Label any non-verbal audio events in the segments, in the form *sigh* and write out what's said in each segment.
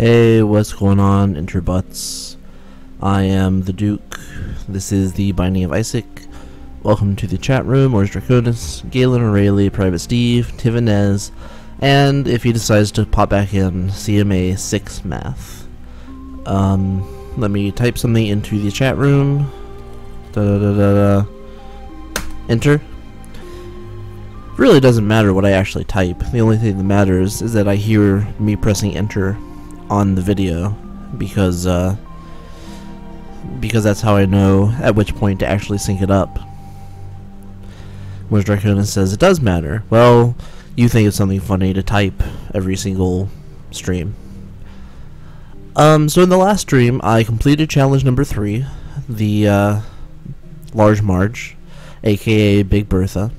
Hey, what's going on, Interbutts? I am the Duke. This is the Binding of Isaac. Welcome to the chat room, Mors Draconis, Galen O'Reilly, Private Steve, Tivanez, and if he decides to pop back in, CMA 6 Math. Um, let me type something into the chat room. Da da da da da. Enter. Really doesn't matter what I actually type. The only thing that matters is that I hear me pressing enter on the video because uh, because that's how I know at which point to actually sync it up. Mors Draconis says it does matter. Well, you think it's something funny to type every single stream. Um, so in the last stream, I completed challenge number three, the uh, Large Marge, aka Big Bertha.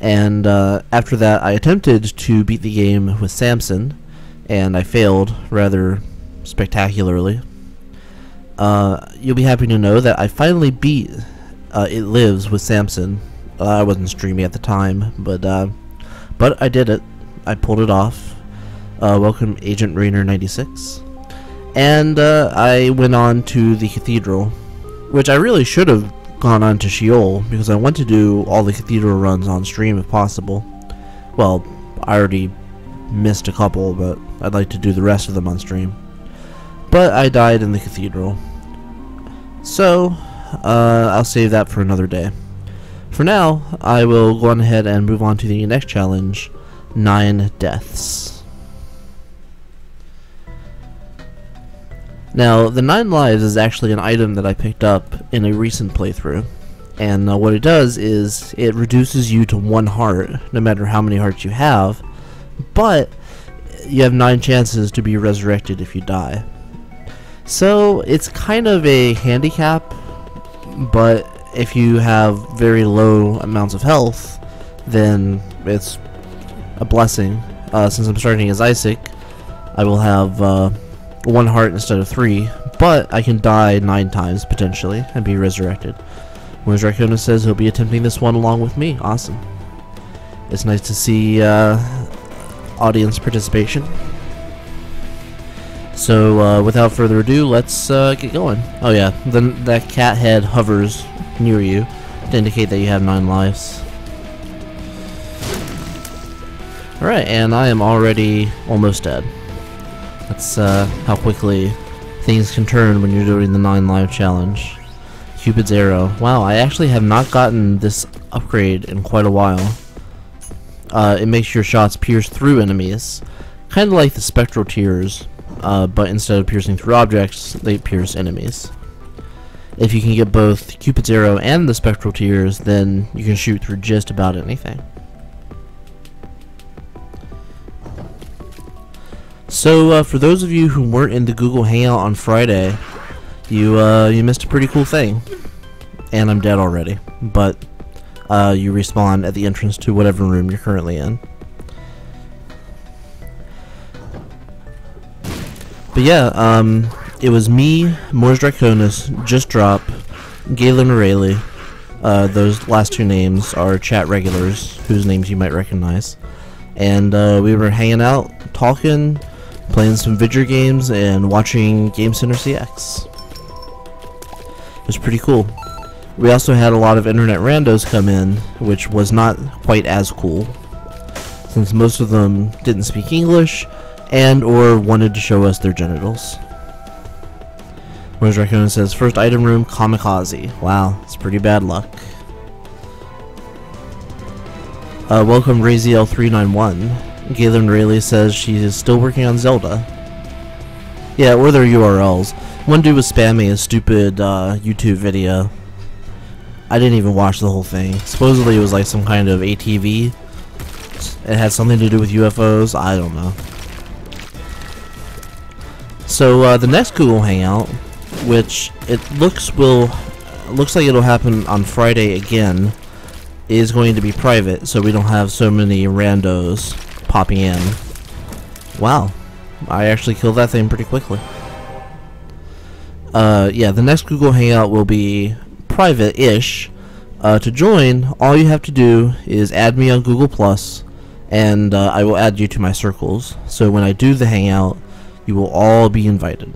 And uh, after that, I attempted to beat the game with Samson, and I failed rather spectacularly. Uh, you'll be happy to know that I finally beat uh, It Lives with Samson. Uh, I wasn't streaming at the time, but uh, but I did it. I pulled it off. Uh, welcome, Agent Rainer 96. And uh, I went on to the Cathedral, which I really should have gone on to Sheol because I want to do all the Cathedral runs on stream if possible. Well, I already missed a couple, but I'd like to do the rest of them on stream. But I died in the cathedral. So, uh, I'll save that for another day. For now, I will go on ahead and move on to the next challenge, 9 Deaths. Now, the 9 Lives is actually an item that I picked up in a recent playthrough. And uh, what it does is, it reduces you to one heart, no matter how many hearts you have, but you have 9 chances to be resurrected if you die. So it's kind of a handicap, but if you have very low amounts of health, then it's a blessing. Uh, since I'm starting as Isaac, I will have uh, one heart instead of three, but I can die nine times potentially and be resurrected. Mors Draconis says he'll be attempting this one along with me. Awesome. It's nice to see uh, audience participation. So, uh, without further ado, let's uh, get going. Oh yeah, then that cat head hovers near you to indicate that you have 9 lives. Alright, and I am already almost dead. That's uh, how quickly things can turn when you're doing the 9 live challenge. Cupid's arrow. Wow, I actually have not gotten this upgrade in quite a while. Uh, it makes your shots pierce through enemies, kind of like the spectral tears uh, but instead of piercing through objects, they pierce enemies. If you can get both Cupid's arrow and the spectral tears, then you can shoot through just about anything. So, uh, for those of you who weren't in the Google Hangout on Friday, you uh, you missed a pretty cool thing. And I'm dead already, but uh, you respawn at the entrance to whatever room you're currently in. But yeah, um, it was me, Mors Draconis, Just Drop, Galen O'Reilly. Uh, those last two names are chat regulars, whose names you might recognize. And uh, we were hanging out, talking, playing some video games, and watching Game Center CX. It was pretty cool. We also had a lot of internet randos come in, which was not quite as cool, since most of them didn't speak English, and or wanted to show us their genitals. Rose Raccoon says, first item room, kamikaze. Wow, it's pretty bad luck. Uh, welcome Raziel391. Galen O'Reilly says she is still working on Zelda. Yeah, or their URLs. One dude was spamming a stupid uh, YouTube video. I didn't even watch the whole thing. Supposedly it was like some kind of ATV. It had something to do with UFOs. I don't know. So uh, the next Google Hangout, which it looks will looks like it'll happen on Friday again, is going to be private, so we don't have so many randos popping in. Wow, I actually killed that thing pretty quickly. Uh, yeah, the next Google Hangout will be private-ish. Uh, to join, all you have to do is add me on Google Plus, and uh, I will add you to my circles. So when I do the Hangout, You will all be invited.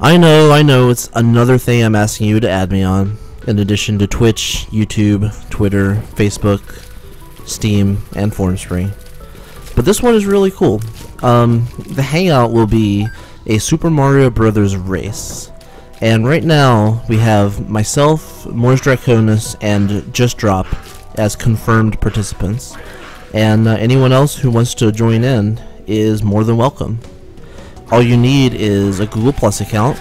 I know, I know, it's another thing I'm asking you to add me on, in addition to Twitch, YouTube, Twitter, Facebook, Steam, and Formspring. But this one is really cool. Um, the Hangout will be a Super Mario Brothers race. And right now, we have myself, Mors Draconis, and Just Drop as confirmed participants. And uh, anyone else who wants to join in is more than welcome. All you need is a Google Plus account,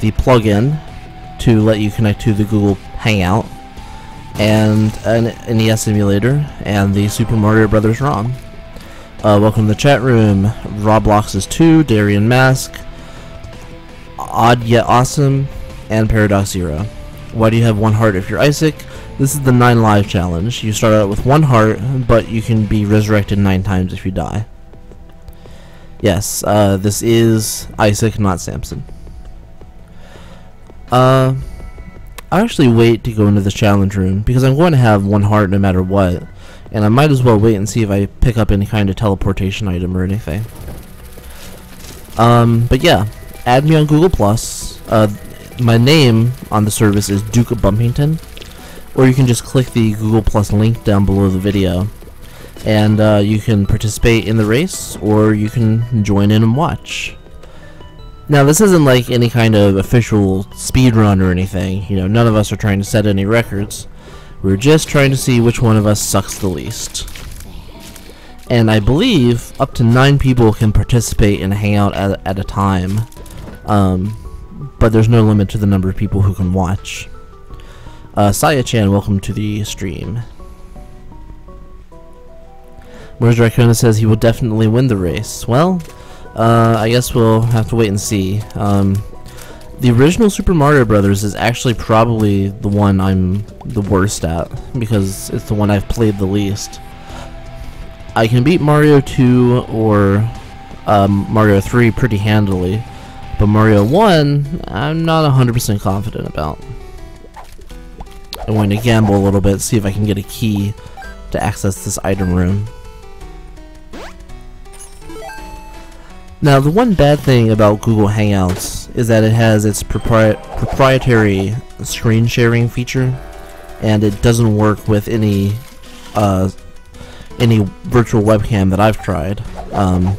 the plugin to let you connect to the Google Hangout, and an NES emulator, and the Super Mario Brothers ROM. Uh, welcome to the chat room. Roblox is 2, Darian Mask, Odd Yet Awesome, and Paradox Zero. Why do you have one heart if you're Isaac? This is the 9 live challenge. You start out with one heart, but you can be resurrected 9 times if you die. Yes, uh, this is Isaac, not Samson. Uh, I actually wait to go into the challenge room because I'm going to have one heart no matter what, and I might as well wait and see if I pick up any kind of teleportation item or anything. Um, but yeah, add me on Google Plus. Uh, my name on the service is Duke of Bumpington, or you can just click the Google Plus link down below the video and uh, you can participate in the race or you can join in and watch. Now this isn't like any kind of official speed run or anything, you know, none of us are trying to set any records. We're just trying to see which one of us sucks the least. And I believe up to 9 people can participate and hang out at, at a time, um, but there's no limit to the number of people who can watch. Uh, Saya-chan, welcome to the stream. Mors Draconis says he will definitely win the race. Well, uh, I guess we'll have to wait and see. Um, the original Super Mario Brothers is actually probably the one I'm the worst at because it's the one I've played the least. I can beat Mario 2 or um, Mario 3 pretty handily, but Mario 1 I'm not 100% confident about. I'm going to gamble a little bit, see if I can get a key to access this item room. Now, the one bad thing about Google Hangouts is that it has its propri proprietary screen sharing feature, and it doesn't work with any uh, any virtual webcam that I've tried. Um,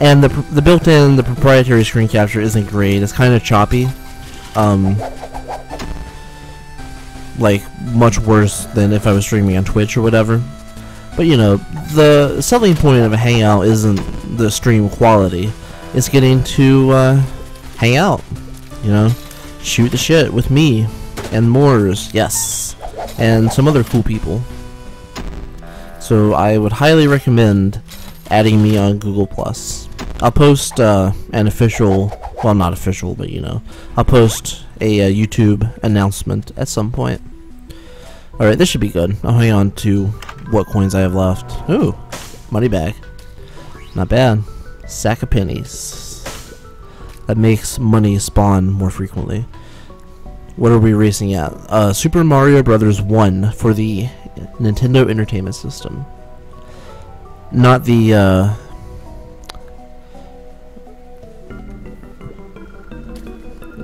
and the the built-in the proprietary screen capture isn't great. It's kind of choppy, um, like much worse than if I was streaming on Twitch or whatever. But you know, the selling point of a hangout isn't the stream quality. It's getting to uh, hang out, you know, shoot the shit with me and Mors, yes, and some other cool people. So I would highly recommend adding me on Google Plus. I'll post uh, an official, well, not official, but you know, I'll post a uh, YouTube announcement at some point. Alright, this should be good. I'll hang on to what coins I have left. Ooh, money bag. Not bad. Sack of pennies. That makes money spawn more frequently. What are we racing at? Uh, Super Mario Brothers 1 for the Nintendo Entertainment System. Not the,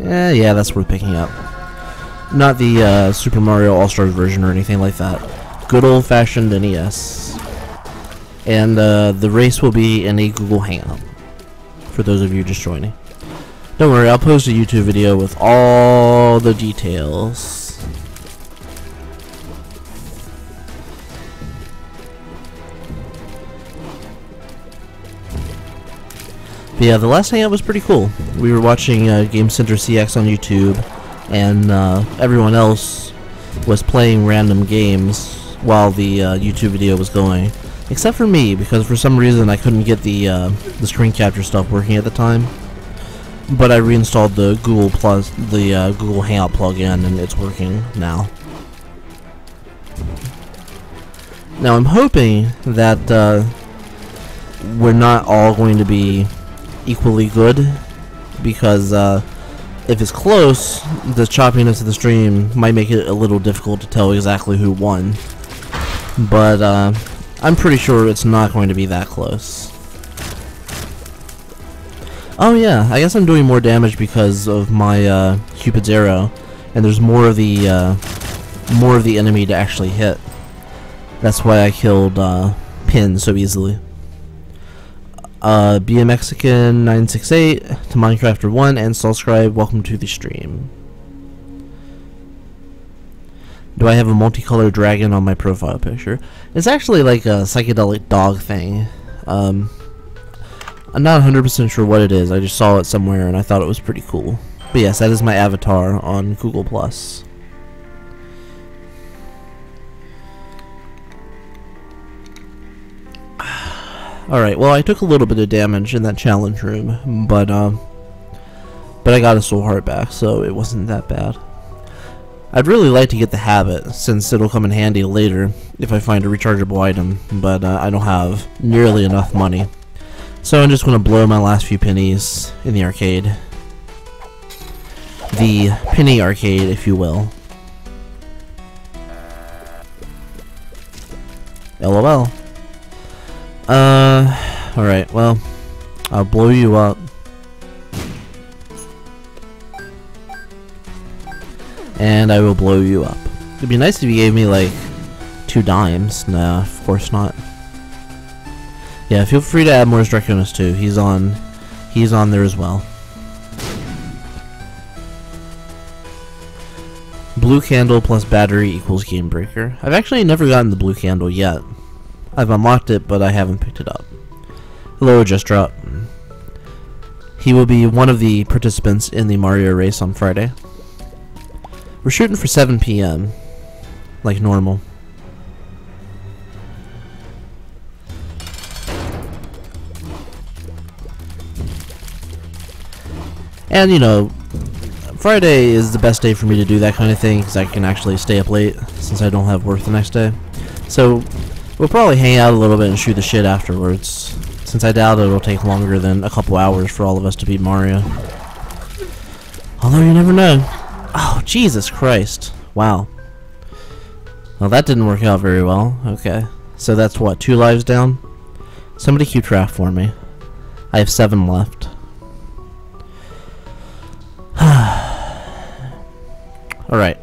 Yeah, yeah, that's worth picking up. Not the uh, Super Mario All-Stars version or anything like that good old-fashioned NES. And uh, the race will be in a Google Hangout, for those of you just joining. Don't worry, I'll post a YouTube video with all the details. Yeah, the last hangout was pretty cool. We were watching uh, Game Center CX on YouTube, and uh, everyone else was playing random games while the uh, YouTube video was going. Except for me, because for some reason I couldn't get the, uh, the screen capture stuff working at the time. But I reinstalled the Google Plus, the uh, Google Hangout plugin, and it's working now. Now I'm hoping that uh, we're not all going to be equally good, because uh, if it's close, the choppiness of the stream might make it a little difficult to tell exactly who won. But, uh, I'm pretty sure it's not going to be that close. Oh yeah, I guess I'm doing more damage because of my uh, Cupid's arrow, and there's more of the uh, more of the enemy to actually hit. That's why I killed uh, Pin so easily. Uh, be a Mexican 968 to Minecrafter 1 and subscribe. Welcome to the stream. Do I have a multicolored dragon on my profile picture? It's actually like a psychedelic dog thing. Um, I'm not 100% sure what it is. I just saw it somewhere and I thought it was pretty cool. But yes, that is my avatar on Google+. Plus. Alright, well I took a little bit of damage in that challenge room, but um, but I got a soul heart back, so it wasn't that bad. I'd really like to get the habit, since it'll come in handy later if I find a rechargeable item, but uh, I don't have nearly enough money. So I'm just going to blow my last few pennies in the arcade. The penny arcade, if you will. LOL. Uh, alright, well, I'll blow you up. and I will blow you up. It'd be nice if you gave me like two dimes. Nah, of course not. Yeah, feel free to add Mors Draconis too. He's on he's on there as well. Blue candle plus battery equals game breaker. I've actually never gotten the blue candle yet. I've unlocked it, but I haven't picked it up. Hello, just drop. He will be one of the participants in the Mario race on Friday. We're shooting for 7 p.m. Like normal. And, you know, Friday is the best day for me to do that kind of thing because I can actually stay up late since I don't have work the next day. So, we'll probably hang out a little bit and shoot the shit afterwards. Since I doubt it'll take longer than a couple hours for all of us to beat Mario. Although you never know. Oh, Jesus Christ. Wow. Well, that didn't work out very well. Okay. So that's what, two lives down? Somebody keep track for me. I have seven left. *sighs* Alright.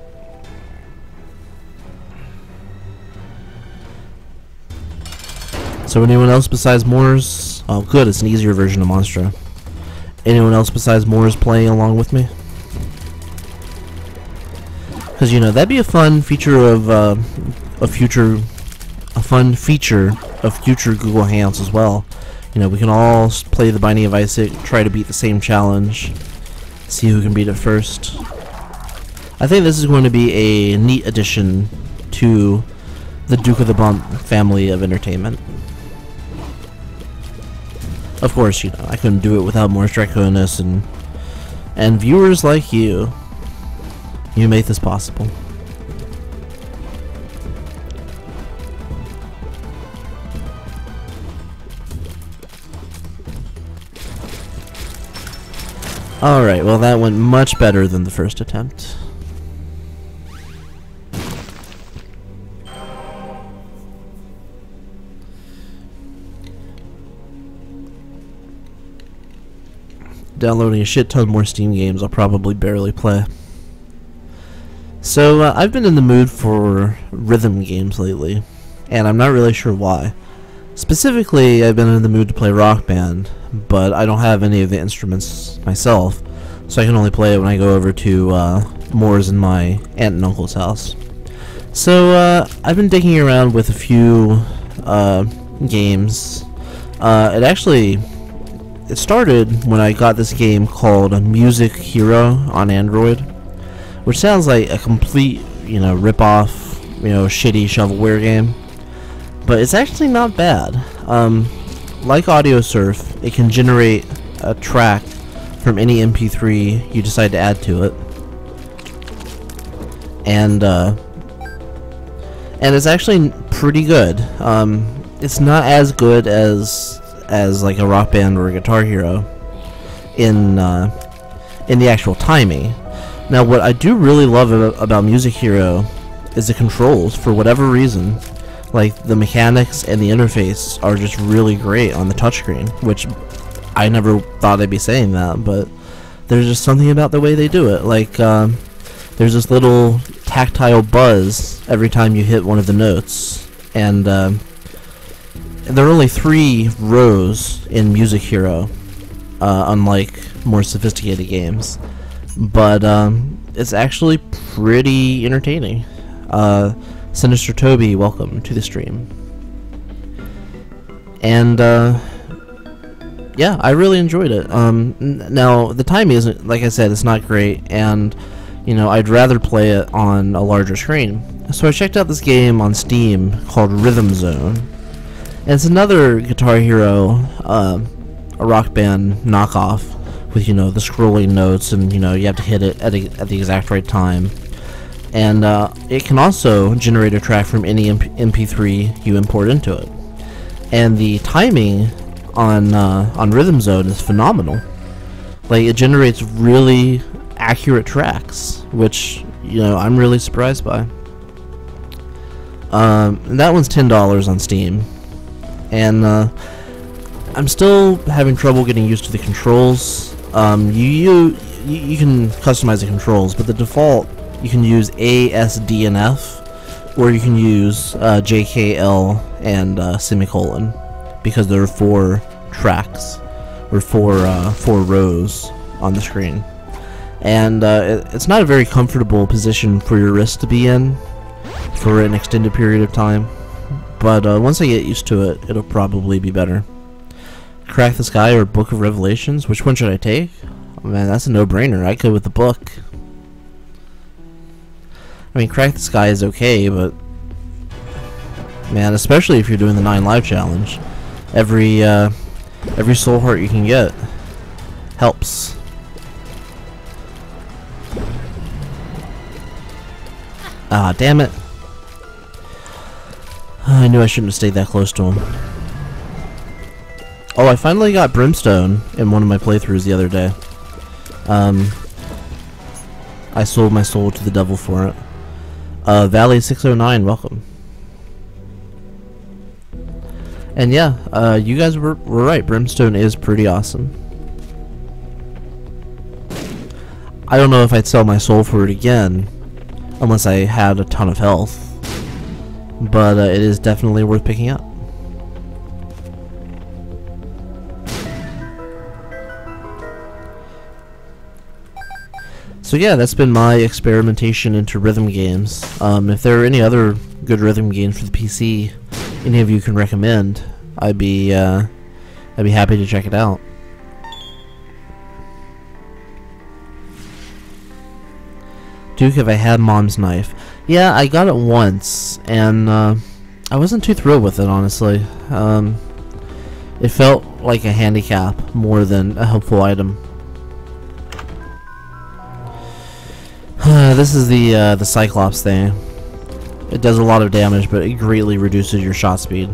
So anyone else besides Mors? Oh good, it's an easier version of Monstro. Anyone else besides Mors playing along with me? Because, you know, that'd be a fun feature of, uh, a future, a fun feature of future Google Hangouts as well. You know, we can all play the Binding of Isaac, try to beat the same challenge, see who can beat it first. I think this is going to be a neat addition to the Duke of the Bump family of entertainment. Of course, you know, I couldn't do it without Mors Draconis and and viewers like you. You made this possible. Alright, well that went much better than the first attempt. Downloading a shit ton more Steam games I'll probably barely play. So, uh, I've been in the mood for rhythm games lately, and I'm not really sure why. Specifically, I've been in the mood to play Rock Band, but I don't have any of the instruments myself, so I can only play it when I go over to uh, Mors in my aunt and uncle's house. So, uh, I've been digging around with a few uh, games. Uh, it actually it started when I got this game called Music Hero on Android which sounds like a complete, you know, rip-off, you know, shitty shovelware game. But it's actually not bad. Um, like Audiosurf, it can generate a track from any MP3 you decide to add to it. And, uh, and it's actually pretty good. Um, it's not as good as, as like a rock band or a guitar hero in, uh, in the actual timing. Now, what I do really love about Music Hero is the controls, for whatever reason. Like, the mechanics and the interface are just really great on the touchscreen, which I never thought I'd be saying that, but there's just something about the way they do it. Like, um, there's this little tactile buzz every time you hit one of the notes, and um, there are only three rows in Music Hero, uh, unlike more sophisticated games. But um, it's actually pretty entertaining. Uh, Sinister Toby, welcome to the stream. And uh, yeah, I really enjoyed it. Um, now the timing isn't like I said, it's not great, and you know I'd rather play it on a larger screen. So I checked out this game on Steam called Rhythm Zone. It's another Guitar Hero, uh, a rock band knockoff with you know the scrolling notes, and you know you have to hit it at, a, at the exact right time. And uh, it can also generate a track from any MP MP3 you import into it. And the timing on uh, on Rhythm Zone is phenomenal. Like it generates really accurate tracks, which you know I'm really surprised by. Um, that one's ten dollars on Steam, and uh, I'm still having trouble getting used to the controls. Um, you, you you can customize the controls, but the default you can use A, S, D, and F, or you can use uh, J, K, L, and uh, semicolon, because there are four tracks or four uh, four rows on the screen, and uh, it, it's not a very comfortable position for your wrist to be in for an extended period of time. But uh, once I get used to it, it'll probably be better. Crack the Sky or Book of Revelations? Which one should I take? Oh, man, that's a no-brainer. I go with the book. I mean, Crack the Sky is okay, but... Man, especially if you're doing the 9 Live Challenge. Every, uh, every soul heart you can get helps. Ah, damn it. *sighs* I knew I shouldn't have stayed that close to him. Oh, I finally got Brimstone in one of my playthroughs the other day. Um, I sold my soul to the devil for it. Uh, Valley609, welcome. And yeah, uh, you guys were, were right. Brimstone is pretty awesome. I don't know if I'd sell my soul for it again, unless I had a ton of health. But uh, it is definitely worth picking up. So yeah, that's been my experimentation into rhythm games. Um, if there are any other good rhythm games for the PC, any of you can recommend, I'd be uh, I'd be happy to check it out. Duke, if I had Mom's knife, yeah, I got it once, and uh, I wasn't too thrilled with it, honestly. Um, it felt like a handicap more than a helpful item. *sighs* this is the uh, the Cyclops thing. It does a lot of damage, but it greatly reduces your shot speed.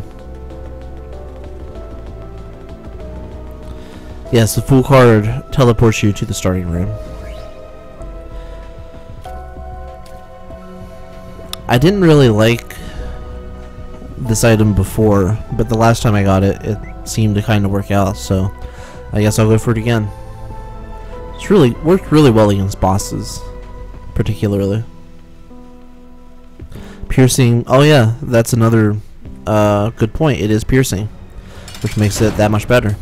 Yes, the Fool card teleports you to the starting room. I didn't really like this item before, but the last time I got it, it seemed to kind of work out, so I guess I'll go for it again. It's really worked really well against bosses, particularly. Piercing, oh yeah, that's another uh, good point. It is piercing, which makes it that much better.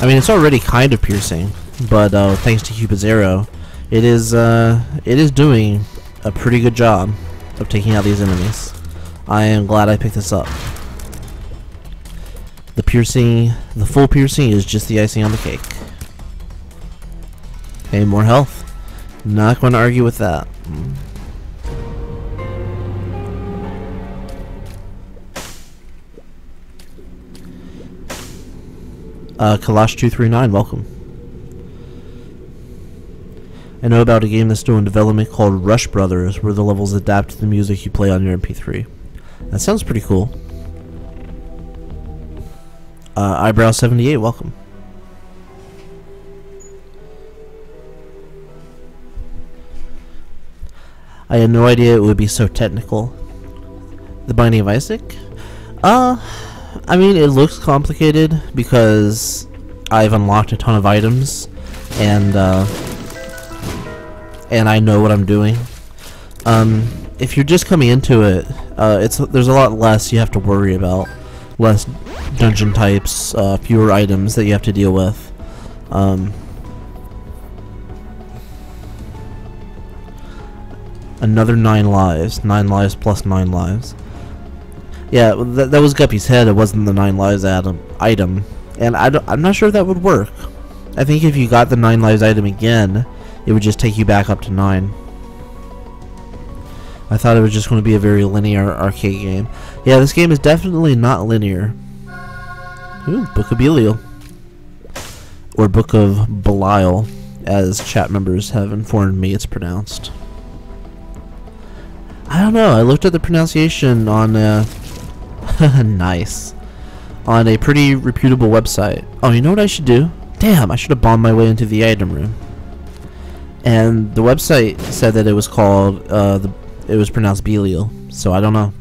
I mean, it's already kind of piercing, but uh, thanks to Cupid's arrow, it is uh, it is doing a pretty good job of taking out these enemies. I am glad I picked this up. The piercing, the full piercing is just the icing on the cake. Hey, more health. Not going to argue with that. Uh, Kalash239, welcome. I know about a game that's still in development called Rush Brothers, where the levels adapt to the music you play on your MP3. That sounds pretty cool. Uh, Eyebrow78, welcome. I had no idea it would be so technical. The Binding of Isaac? Uh, I mean, it looks complicated because I've unlocked a ton of items, and uh, and I know what I'm doing. Um, if you're just coming into it, uh, it's there's a lot less you have to worry about, less dungeon types, uh, fewer items that you have to deal with. Um, another nine lives, nine lives plus nine lives. Yeah, that, that was Guppy's head. It wasn't the nine lives item. Item, and I am not sure if that would work. I think if you got the nine lives item again, it would just take you back up to nine. I thought it was just going to be a very linear arcade game. Yeah, this game is definitely not linear. Ooh, Book of Belial. Or Book of Belial, as chat members have informed me it's pronounced. I don't know, I looked at the pronunciation on, uh, *laughs* nice. On a pretty reputable website. Oh, you know what I should do? Damn, I should have bombed my way into the item room. And the website said that it was called, uh, the, it was pronounced Belial, so I don't know.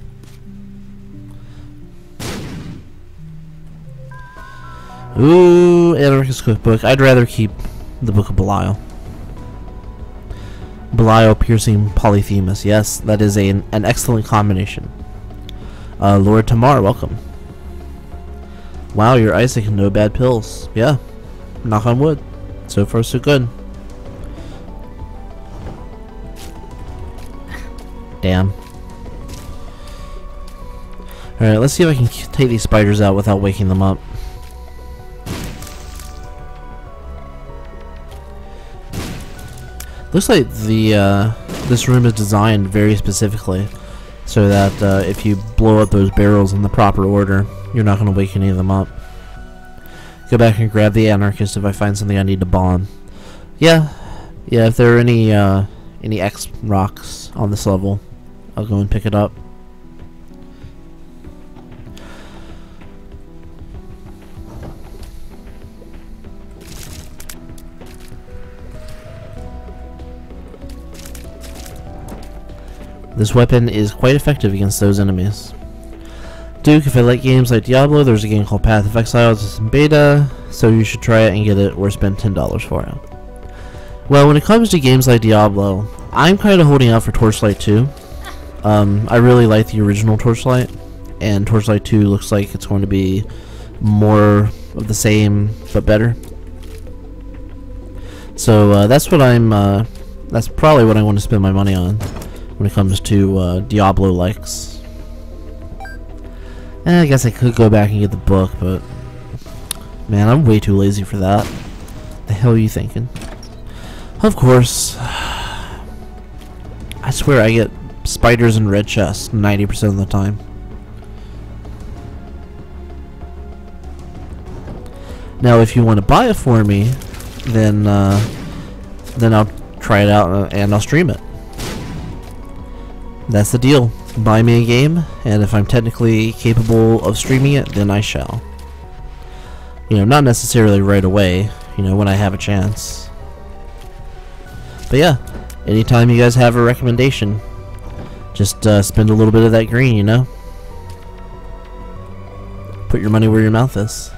Ooh, Anarchist Cookbook. I'd rather keep the Book of Belial. Belial piercing Polyphemus. Yes, that is a, an excellent combination. Uh, Lord Tamar, welcome. Wow, you're Isaac no bad pills. Yeah, knock on wood. So far, so good. Damn. Alright, let's see if I can take these spiders out without waking them up. Looks like the uh, this room is designed very specifically so that uh, if you blow up those barrels in the proper order, you're not going to wake any of them up. Go back and grab the anarchist if I find something I need to bomb. Yeah, yeah. If there are any uh, any X rocks on this level, I'll go and pick it up. This weapon is quite effective against those enemies. Duke, if I like games like Diablo, there's a game called Path of Exile it's in beta, so you should try it and get it or spend $10 for it. Well, when it comes to games like Diablo, I'm kind of holding out for Torchlight 2. Um, I really like the original Torchlight, and Torchlight 2 looks like it's going to be more of the same, but better. So uh, that's what I'm, uh, that's probably what I want to spend my money on when it comes to uh, Diablo likes. And I guess I could go back and get the book, but man, I'm way too lazy for that. The hell are you thinking? Of course. *sighs* I swear I get spiders and red chests 90% of the time. Now, if you want to buy it for me, then uh, then I'll try it out and I'll stream it. That's the deal. Buy me a game, and if I'm technically capable of streaming it, then I shall. You know, not necessarily right away, you know, when I have a chance. But yeah, anytime you guys have a recommendation, just uh, spend a little bit of that green, you know? Put your money where your mouth is.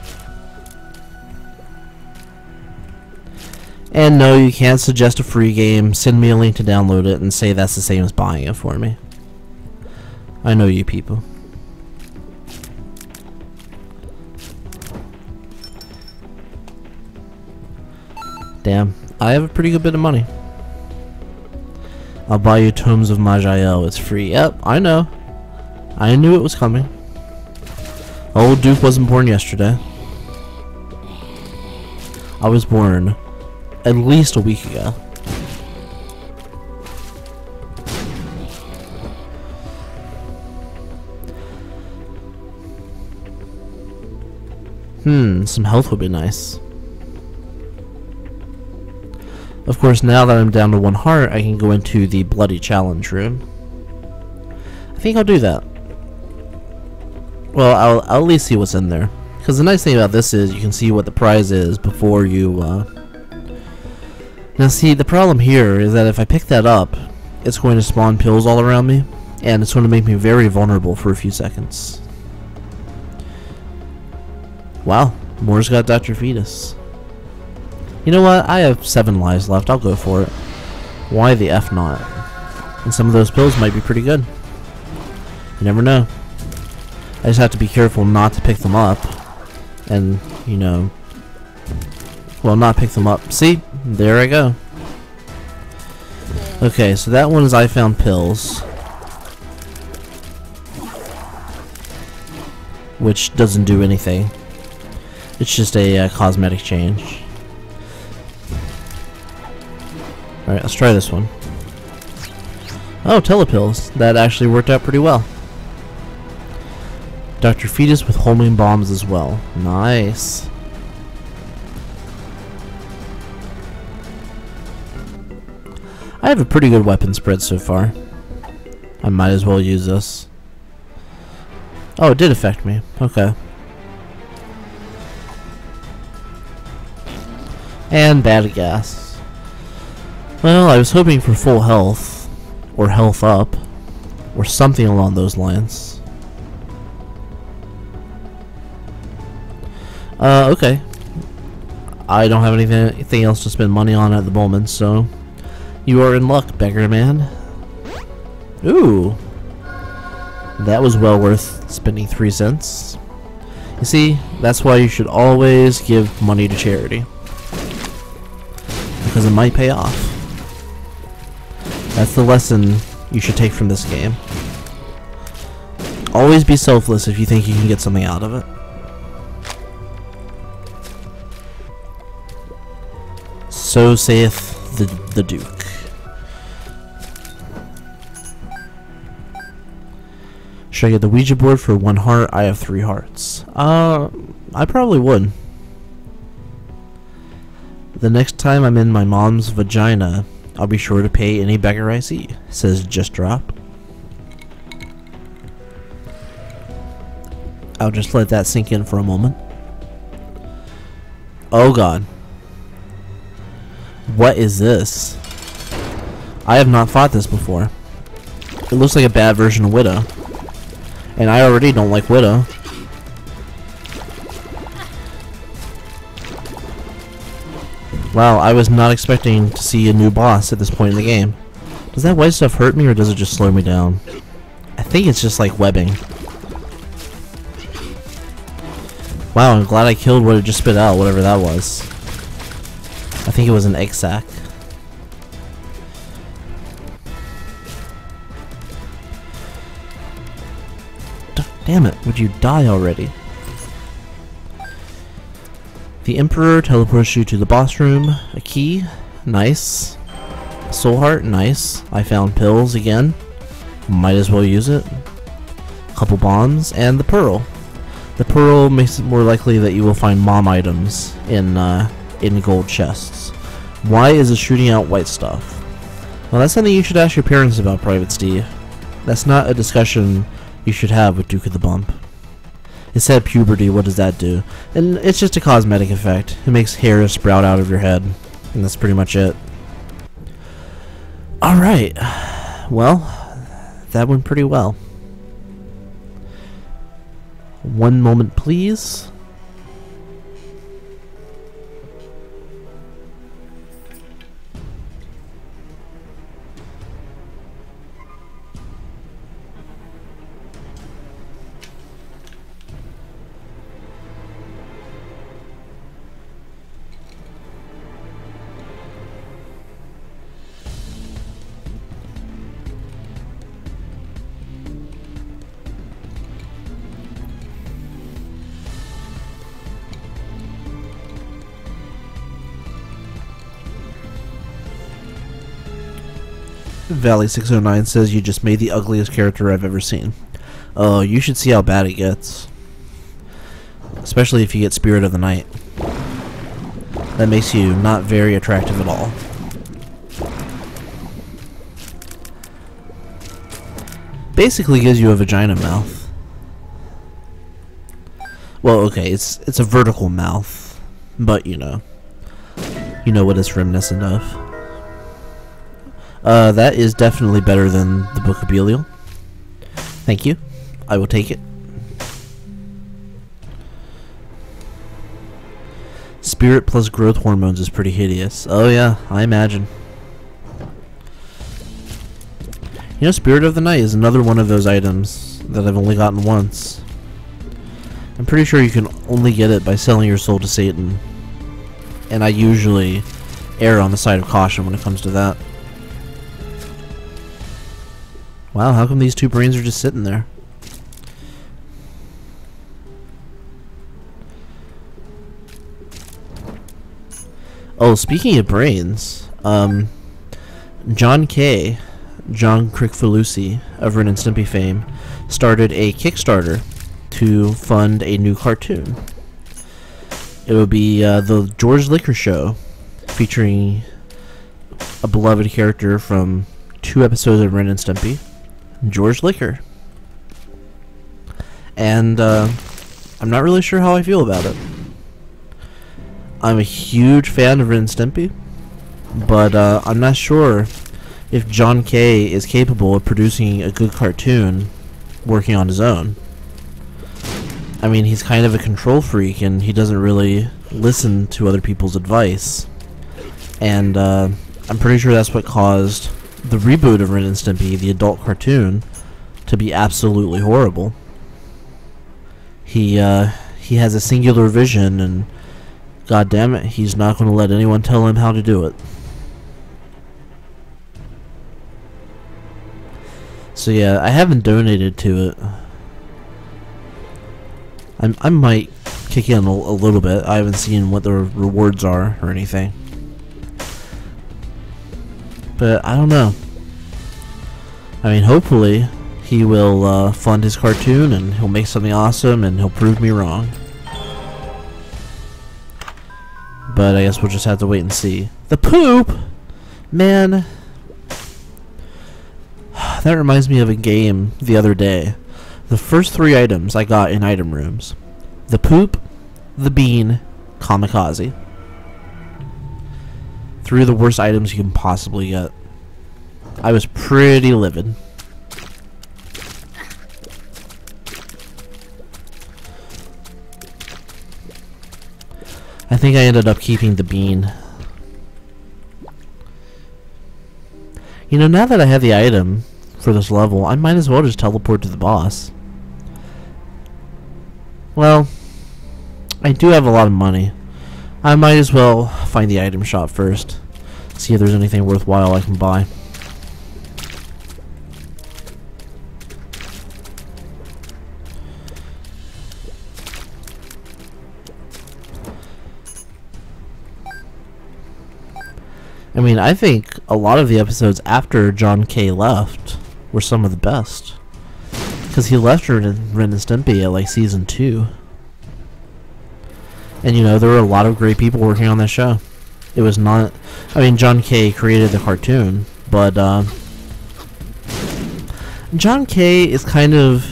And no, you can't suggest a free game, send me a link to download it, and say that's the same as buying it for me. I know you people. Damn, I have a pretty good bit of money. I'll buy you Tomes of Maj'Eyal, it's free. Yep, I know. I knew it was coming. Old Duke wasn't born yesterday. I was born at least a week ago. Hmm, some health would be nice. Of course, now that I'm down to one heart, I can go into the Bloody Challenge room. I think I'll do that. Well, I'll, I'll at least see what's in there. Because the nice thing about this is you can see what the prize is before you, uh, now see, the problem here is that if I pick that up, it's going to spawn pills all around me, and it's going to make me very vulnerable for a few seconds. Wow, Mors got Dr. Fetus. You know what? I have seven lives left. I'll go for it. Why the F not? And some of those pills might be pretty good. You never know. I just have to be careful not to pick them up. And, you know... Well, not pick them up. See? There I go. Okay, so that one is I found pills. Which doesn't do anything. It's just a uh, cosmetic change. Alright, let's try this one. Oh, telepills. That actually worked out pretty well. Dr. Fetus with homing bombs as well. Nice. I have a pretty good weapon spread so far. I might as well use this. Oh, it did affect me. Okay. And bad gas. Well, I was hoping for full health. Or health up. Or something along those lines. Uh, okay. I don't have anything else to spend money on at the moment, so... You are in luck, beggar man. Ooh. That was well worth spending three cents. You see, that's why you should always give money to charity because it might pay off. That's the lesson you should take from this game. Always be selfless if you think you can get something out of it. So saith the, the Duke. Should I get the Ouija board for one heart? I have three hearts. Uh, I probably would. The next time I'm in my mom's vagina, I'll be sure to pay any beggar I see, says Just Drop. I'll just let that sink in for a moment. Oh god. What is this? I have not fought this before. It looks like a bad version of Widow. And I already don't like Widow. Wow, I was not expecting to see a new boss at this point in the game. Does that white stuff hurt me or does it just slow me down? I think it's just like webbing. Wow, I'm glad I killed what it just spit out, whatever that was. I think it was an egg sac. Damn it, would you die already? The Emperor teleports you to the boss room. A key. Nice. Soul Heart. Nice. I found pills again. Might as well use it. Couple bombs. And the Pearl. The Pearl makes it more likely that you will find mom items in, uh, in gold chests. Why is it shooting out white stuff? Well, that's something you should ask your parents about, Private Steve. That's not a discussion you should have with Duke of the Bump. It said puberty, what does that do? And it's just a cosmetic effect. It makes hair sprout out of your head. And that's pretty much it. Alright. Well, that went pretty well. One moment, please. Valley609 says you just made the ugliest character I've ever seen. Oh, you should see how bad it gets. Especially if you get Spirit of the Night. That makes you not very attractive at all. Basically gives you a vagina mouth. Well, okay, it's it's a vertical mouth, but you know, you know what it's reminiscent of. Uh, that is definitely better than the Book of Belial. Thank you. I will take it. spirit plus growth hormones is pretty hideous. Oh yeah, I imagine. You know, Spirit of the Night is another one of those items that I've only gotten once. I'm pretty sure you can only get it by selling your soul to Satan. And I usually err on the side of caution when it comes to that. Wow, how come these two brains are just sitting there? Oh, speaking of brains, um, John K. John Kricfalusi of Ren and Stimpy fame started a Kickstarter to fund a new cartoon. It would be uh, the George Liquor Show, featuring a beloved character from two episodes of Ren and Stimpy, George Liquor. And uh, I'm not really sure how I feel about it. I'm a huge fan of Ren Stimpy, but uh, I'm not sure if John K is capable of producing a good cartoon working on his own. I mean, he's kind of a control freak and he doesn't really listen to other people's advice. And uh, I'm pretty sure that's what caused the reboot of Ren and Stimpy, the adult cartoon, to be absolutely horrible. He uh, he has a singular vision and God damn it, he's not going to let anyone tell him how to do it. So yeah, I haven't donated to it. I I might kick in a, a little bit. I haven't seen what the rewards are or anything. But I don't know. I mean, hopefully he will uh, fund his cartoon and he'll make something awesome and he'll prove me wrong. But I guess we'll just have to wait and see. The poop? Man. *sighs* That reminds me of a game the other day. The first three items I got in item rooms. The poop, the bean, kamikaze. Of the worst items you can possibly get. I was pretty livid. I think I ended up keeping the bean. You know, now that I have the item for this level, I might as well just teleport to the boss. Well, I do have a lot of money. I might as well find the item shop first. See if there's anything worthwhile I can buy. I mean, I think a lot of the episodes after John K left were some of the best. Because he left Ren and, Stimpy at like season 2. And you know, there were a lot of great people working on that show. It was not... I mean, John K created the cartoon, but... Uh, John K is kind of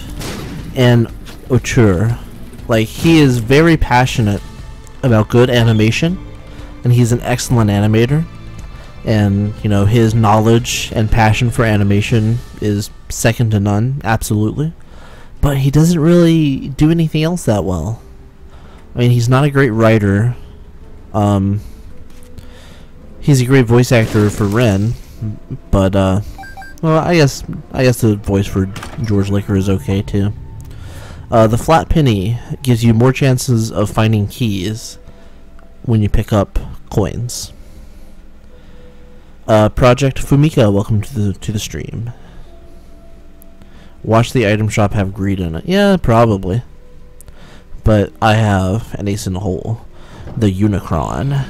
an auteur. Like, he is very passionate about good animation, and he's an excellent animator and you know his knowledge and passion for animation is second to none absolutely but he doesn't really do anything else that well i mean he's not a great writer um he's a great voice actor for ren but uh well i guess i guess the voice for george liquor is okay too uh, the flat penny gives you more chances of finding keys when you pick up coins uh, Project Fumika, welcome to the to the stream. Watch the item shop have greed in it. Yeah, probably. But I have an ace in the hole. The Unicron.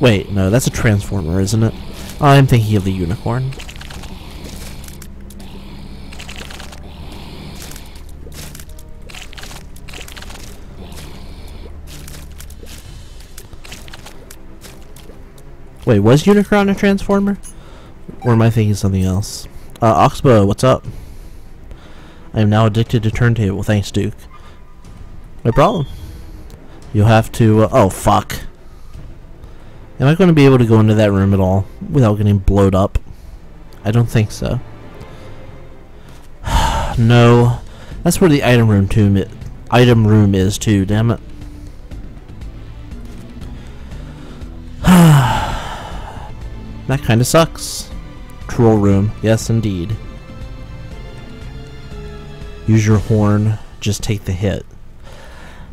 Wait, no, that's a Transformer, isn't it? I'm thinking of the Unicorn. Wait, was Unicron a Transformer? Or am I thinking something else? Uh, Oxbow, what's up? I am now addicted to turntable. Thanks, Duke. No problem. You'll have to... Uh, oh, fuck. Am I going to be able to go into that room at all without getting blowed up? I don't think so. *sighs* no. That's where the item room tomb item room is too, damn it. *sighs* that kinda sucks. Troll room, yes indeed. Use your horn, just take the hit.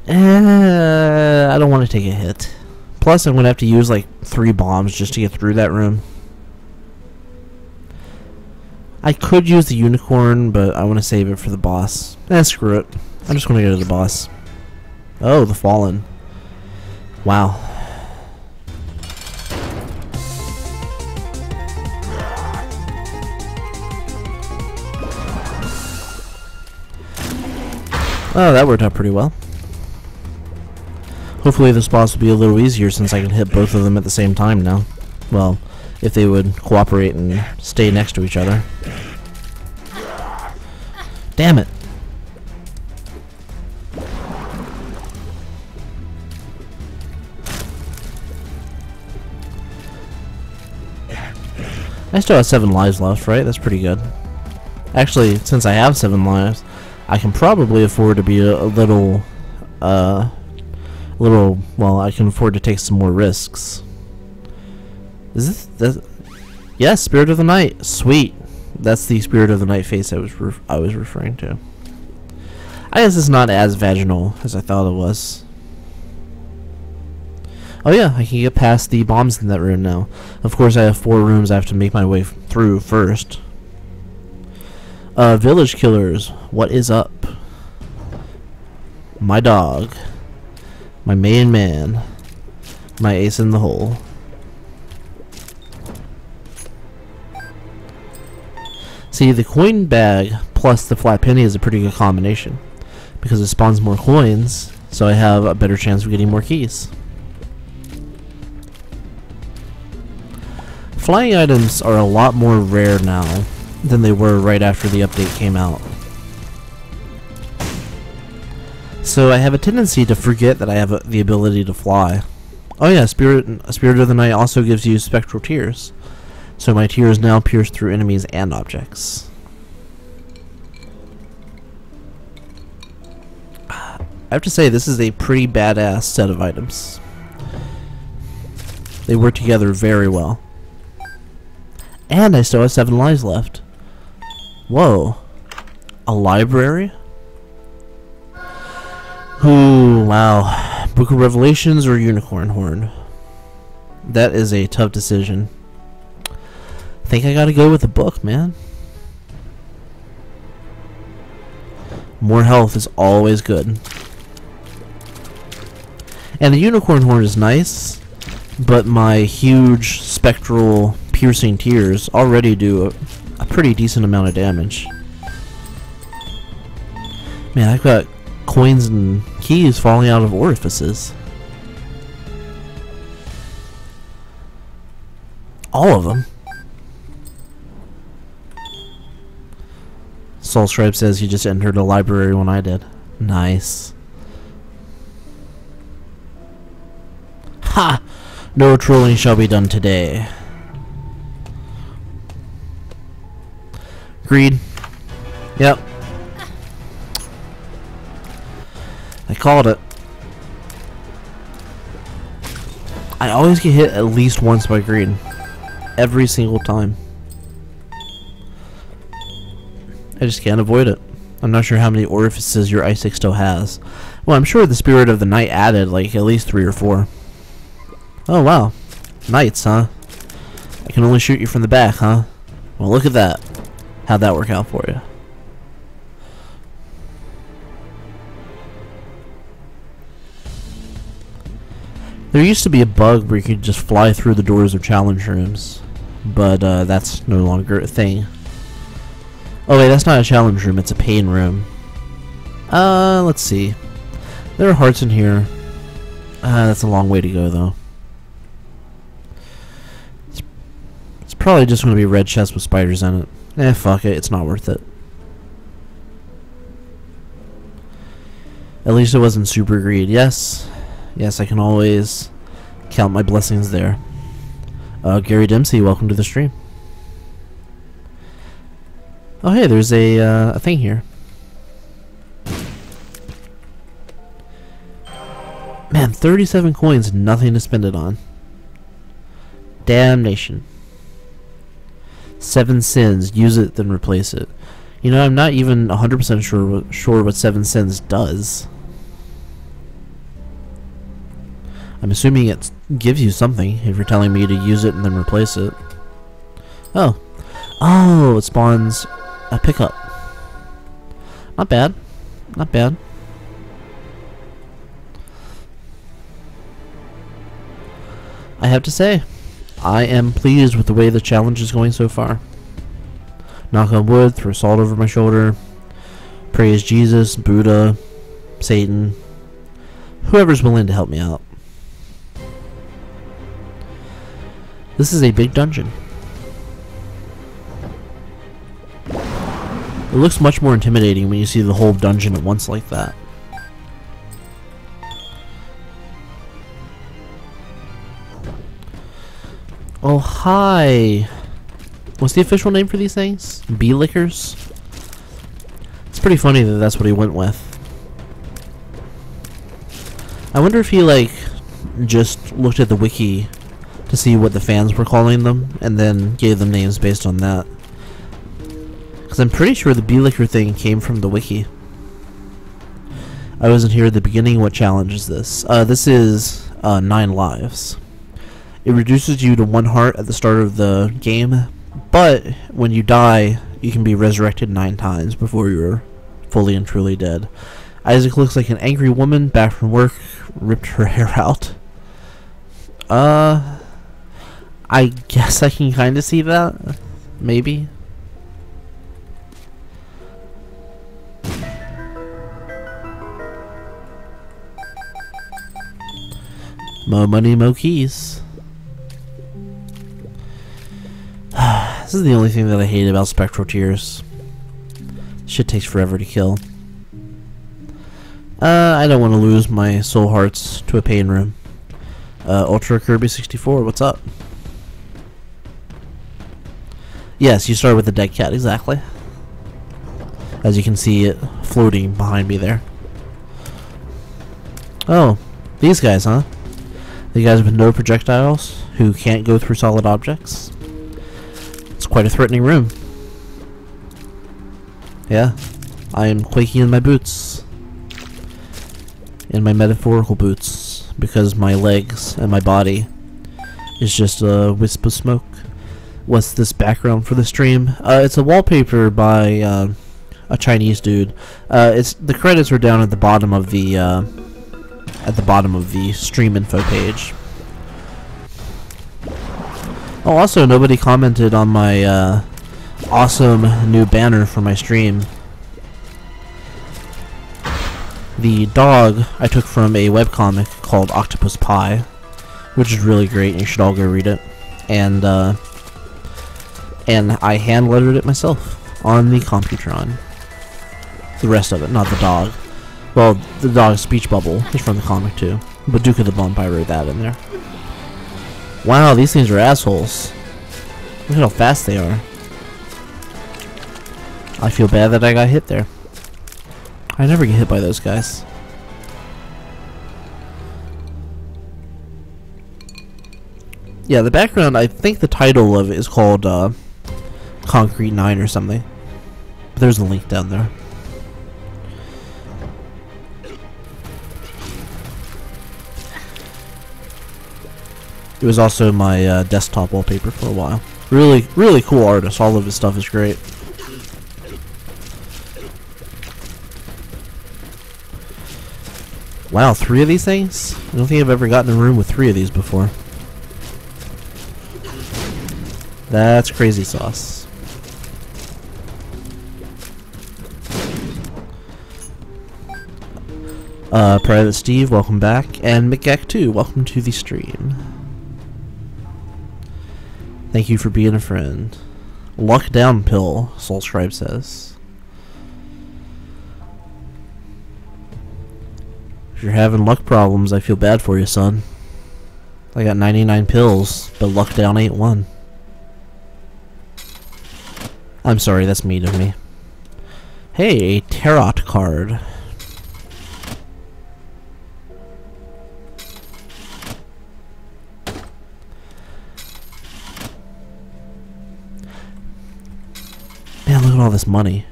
Uh, I don't want to take a hit. Plus, I'm going to have to use like three bombs just to get through that room. I could use the unicorn, but I want to save it for the boss. Eh, screw it. I'm just going to go to the boss. Oh, the Fallen. Wow. Oh, that worked out pretty well. Hopefully this boss will be a little easier since I can hit both of them at the same time now. Well, if they would cooperate and stay next to each other. Damn it. I still have seven lives left, right? That's pretty good. Actually, since I have seven lives, I can probably afford to be a, a little, uh, little, well, I can afford to take some more risks. Is this, that, yes, Spirit of the Night, sweet. That's the Spirit of the Night face I was I was referring to. I guess it's not as vaginal as I thought it was. Oh yeah, I can get past the bombs in that room now. Of course, I have four rooms I have to make my way through first. Uh, village killers, what is up? My dog. My main man. My ace in the hole. See, the coin bag plus the flat penny is a pretty good combination. Because it spawns more coins, so I have a better chance of getting more keys. Flying items are a lot more rare now than they were right after the update came out. So I have a tendency to forget that I have a, the ability to fly. Oh yeah, Spirit Spirit of the Night also gives you spectral tears. So my tears now pierce through enemies and objects. I have to say, this is a pretty badass set of items. They work together very well. And I still have seven lives left. Whoa. A library? Ooh, wow. Book of Revelations or Unicorn Horn? That is a tough decision. I think I gotta go with the book, man. More health is always good. And the unicorn horn is nice, but my huge spectral piercing tears already do a, pretty decent amount of damage. Man, I've got coins and keys falling out of orifices. All of them. Soul Stripe says he just entered a library when I did. Nice. Ha! No trolling shall be done today. Greed. Yep. I called it. I always get hit at least once by greed. Every single time. I just can't avoid it. I'm not sure how many orifices your Isaac still has. Well, I'm sure the Spirit of the Night added like at least three or four. Oh, wow. Knights, huh? I can only shoot you from the back, huh? Well, look at that. How'd that work out for you? There used to be a bug where you could just fly through the doors of challenge rooms, but uh, that's no longer a thing. Oh wait, that's not a challenge room, it's a pain room. Uh, let's see. There are hearts in here. Uh, that's a long way to go though. It's, it's probably just going to be red chest with spiders in it. Eh, fuck it. It's not worth it. At least it wasn't super greed. Yes. Yes, I can always count my blessings there. Uh, Gary Dempsey, welcome to the stream. Oh, hey, there's a, uh, a thing here. Man, 37 coins, nothing to spend it on. Damnation. Seven sins, use it, then replace it. You know, I'm not even 100% sure sure what seven sins does. I'm assuming it gives you something if you're telling me to use it and then replace it. Oh. Oh, it spawns a pickup. Not bad. Not bad. I have to say, I am pleased with the way the challenge is going so far. Knock on wood, throw salt over my shoulder, praise Jesus, Buddha, Satan, whoever's willing to help me out. This is a big dungeon. It looks much more intimidating when you see the whole dungeon at once like that. Oh, hi! What's the official name for these things? Bee lickers? It's pretty funny that that's what he went with. I wonder if he, like, just looked at the wiki to see what the fans were calling them, and then gave them names based on that. Because I'm pretty sure the bee licker thing came from the wiki. I wasn't here at the beginning. What challenge is this? Uh, this is uh, nine lives. It reduces you to one heart at the start of the game, but when you die, you can be resurrected nine times before you're fully and truly dead. Isaac looks like an angry woman back from work, ripped her *laughs* hair out. Uh, I guess I can kind of see that. Maybe. Mo money, mo keys. *sighs* this is the only thing that I hate about Spectral Tears. Shit takes forever to kill. Uh, I don't want to lose my soul hearts to a pain room. Uh, Ultra Kirby 64, what's up? Yes, you start with the dead cat, exactly. As you can see it floating behind me there. Oh, these guys, huh? The guys with no projectiles, who can't go through solid objects. It's quite a threatening room. Yeah, I am quaking in my boots. In my metaphorical boots, because my legs and my body is just a wisp of smoke what's this background for the stream. Uh, it's a wallpaper by uh, a Chinese dude. Uh, it's the credits are down at the bottom of the uh, at the bottom of the stream info page. Oh, also nobody commented on my uh, awesome new banner for my stream. The dog I took from a webcomic called Octopus Pie, which is really great. And you should all go read it. And uh, and I hand lettered it myself on the Computron. The rest of it, not the dog. Well, the dog's speech bubble is from the comic too, but Duke of the Bump, I wrote that in there. Wow, these things are assholes. Look at how fast they are. I feel bad that I got hit there. I never get hit by those guys. Yeah, the background, I think the title of it is called, uh, Concrete 9 or something. But there's a link down there. It was also my uh, desktop wallpaper for a while. Really, really cool artist. All of his stuff is great. Wow, three of these things? I don't think I've ever gotten a room with three of these before. That's crazy sauce. Uh, Private Steve, welcome back. And McGack2, welcome to the stream. Thank you for being a friend. Luck down pill, Soulscribe says. If you're having luck problems, I feel bad for you, son. I got 99 pills, but luck down ain't one. I'm sorry, that's mean of me. Hey, a tarot card. Man, look at all this money.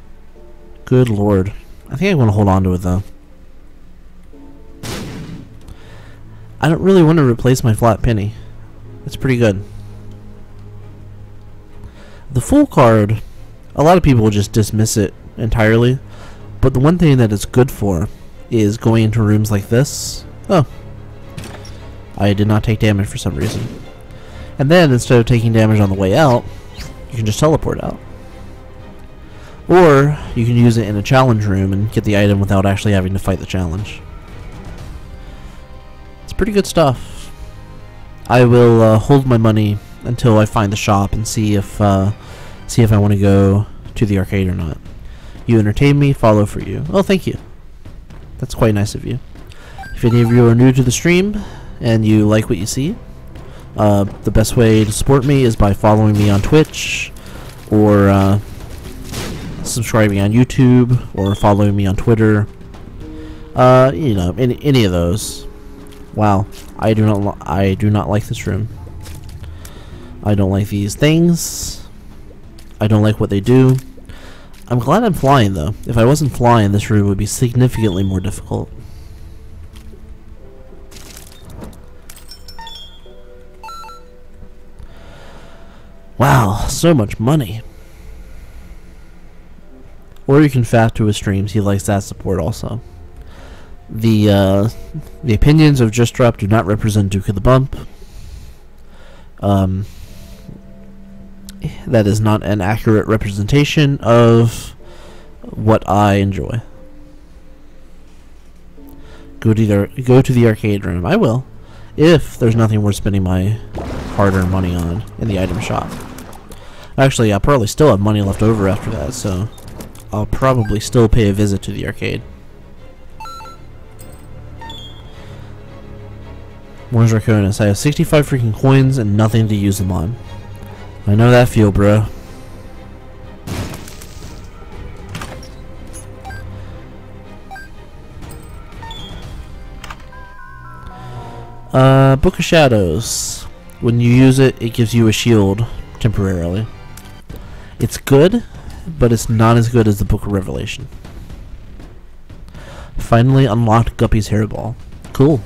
Good lord. I think I want to hold on to it though. I don't really want to replace my flat penny. It's pretty good. The Fool card, a lot of people just dismiss it entirely, but the one thing that it's good for is going into rooms like this. Oh. I did not take damage for some reason. And then, instead of taking damage on the way out, you can just teleport out. Or, you can use it in a challenge room and get the item without actually having to fight the challenge. It's pretty good stuff. I will uh, hold my money until I find the shop and see if uh, see if I want to go to the arcade or not. You entertain me, follow for you. Oh, thank you. That's quite nice of you. If any of you are new to the stream and you like what you see, uh, the best way to support me is by following me on Twitch or uh, subscribing on YouTube or following me on Twitter. Uh, you know, any, any of those. Wow, I do not I do not like this room. I don't like these things. I don't like what they do. I'm glad I'm flying though. If I wasn't flying, this room would be significantly more difficult. Wow, so much money. Or you can fat to his streams. He likes that support also. The uh, the opinions of Just Drop do not represent Duke of the Bump. Um, that is not an accurate representation of what I enjoy. Go to the go to the arcade room. I will, if there's nothing worth spending my hard-earned money on in the item shop. Actually, I'll probably still have money left over after that, so I'll probably still pay a visit to the arcade. Mors Draconis? I have 65 freaking coins and nothing to use them on. I know that feel, bro. Uh, Book of Shadows. When you use it, it gives you a shield temporarily. It's good, but it's not as good as the Book of Revelation. Finally unlocked Guppy's Hairball. Cool.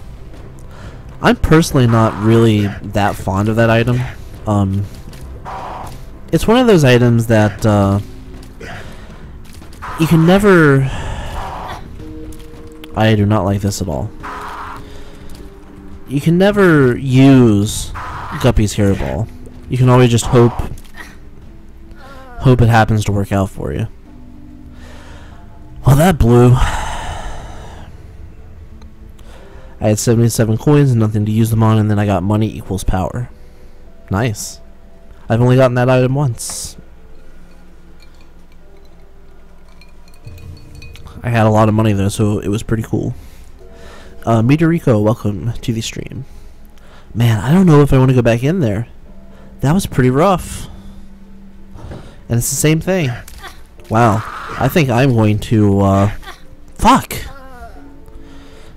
I'm personally not really that fond of that item. Um, it's one of those items that uh, you can never. I do not like this at all. You can never use Guppy's hairball. You can always just hope hope it happens to work out for you. Well, that blew. I had 77 coins and nothing to use them on, and then I got money equals power. Nice. I've only gotten that item once. I had a lot of money though, so it was pretty cool. Uh, Rico, welcome to the stream. Man, I don't know if I want to go back in there. That was pretty rough. And it's the same thing. *laughs* Wow. I think I'm going to, uh... Fuck!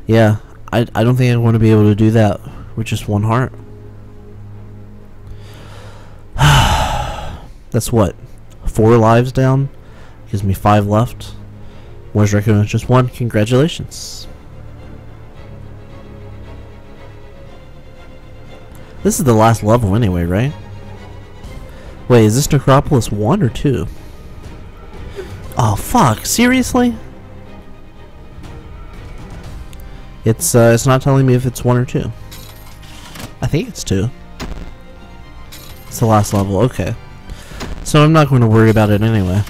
Yeah, I, I don't think I'm going to be able to do that with just one heart. *sighs* That's what? Four lives down? Gives me five left. Where's Raccoon? Just one. Congratulations. This is the last level anyway, right? Wait, is this Necropolis 1 or 2? Oh, fuck. Seriously? It's, uh, it's not telling me if it's 1 or 2. I think it's 2. It's the last level. Okay. So I'm not going to worry about it anyway.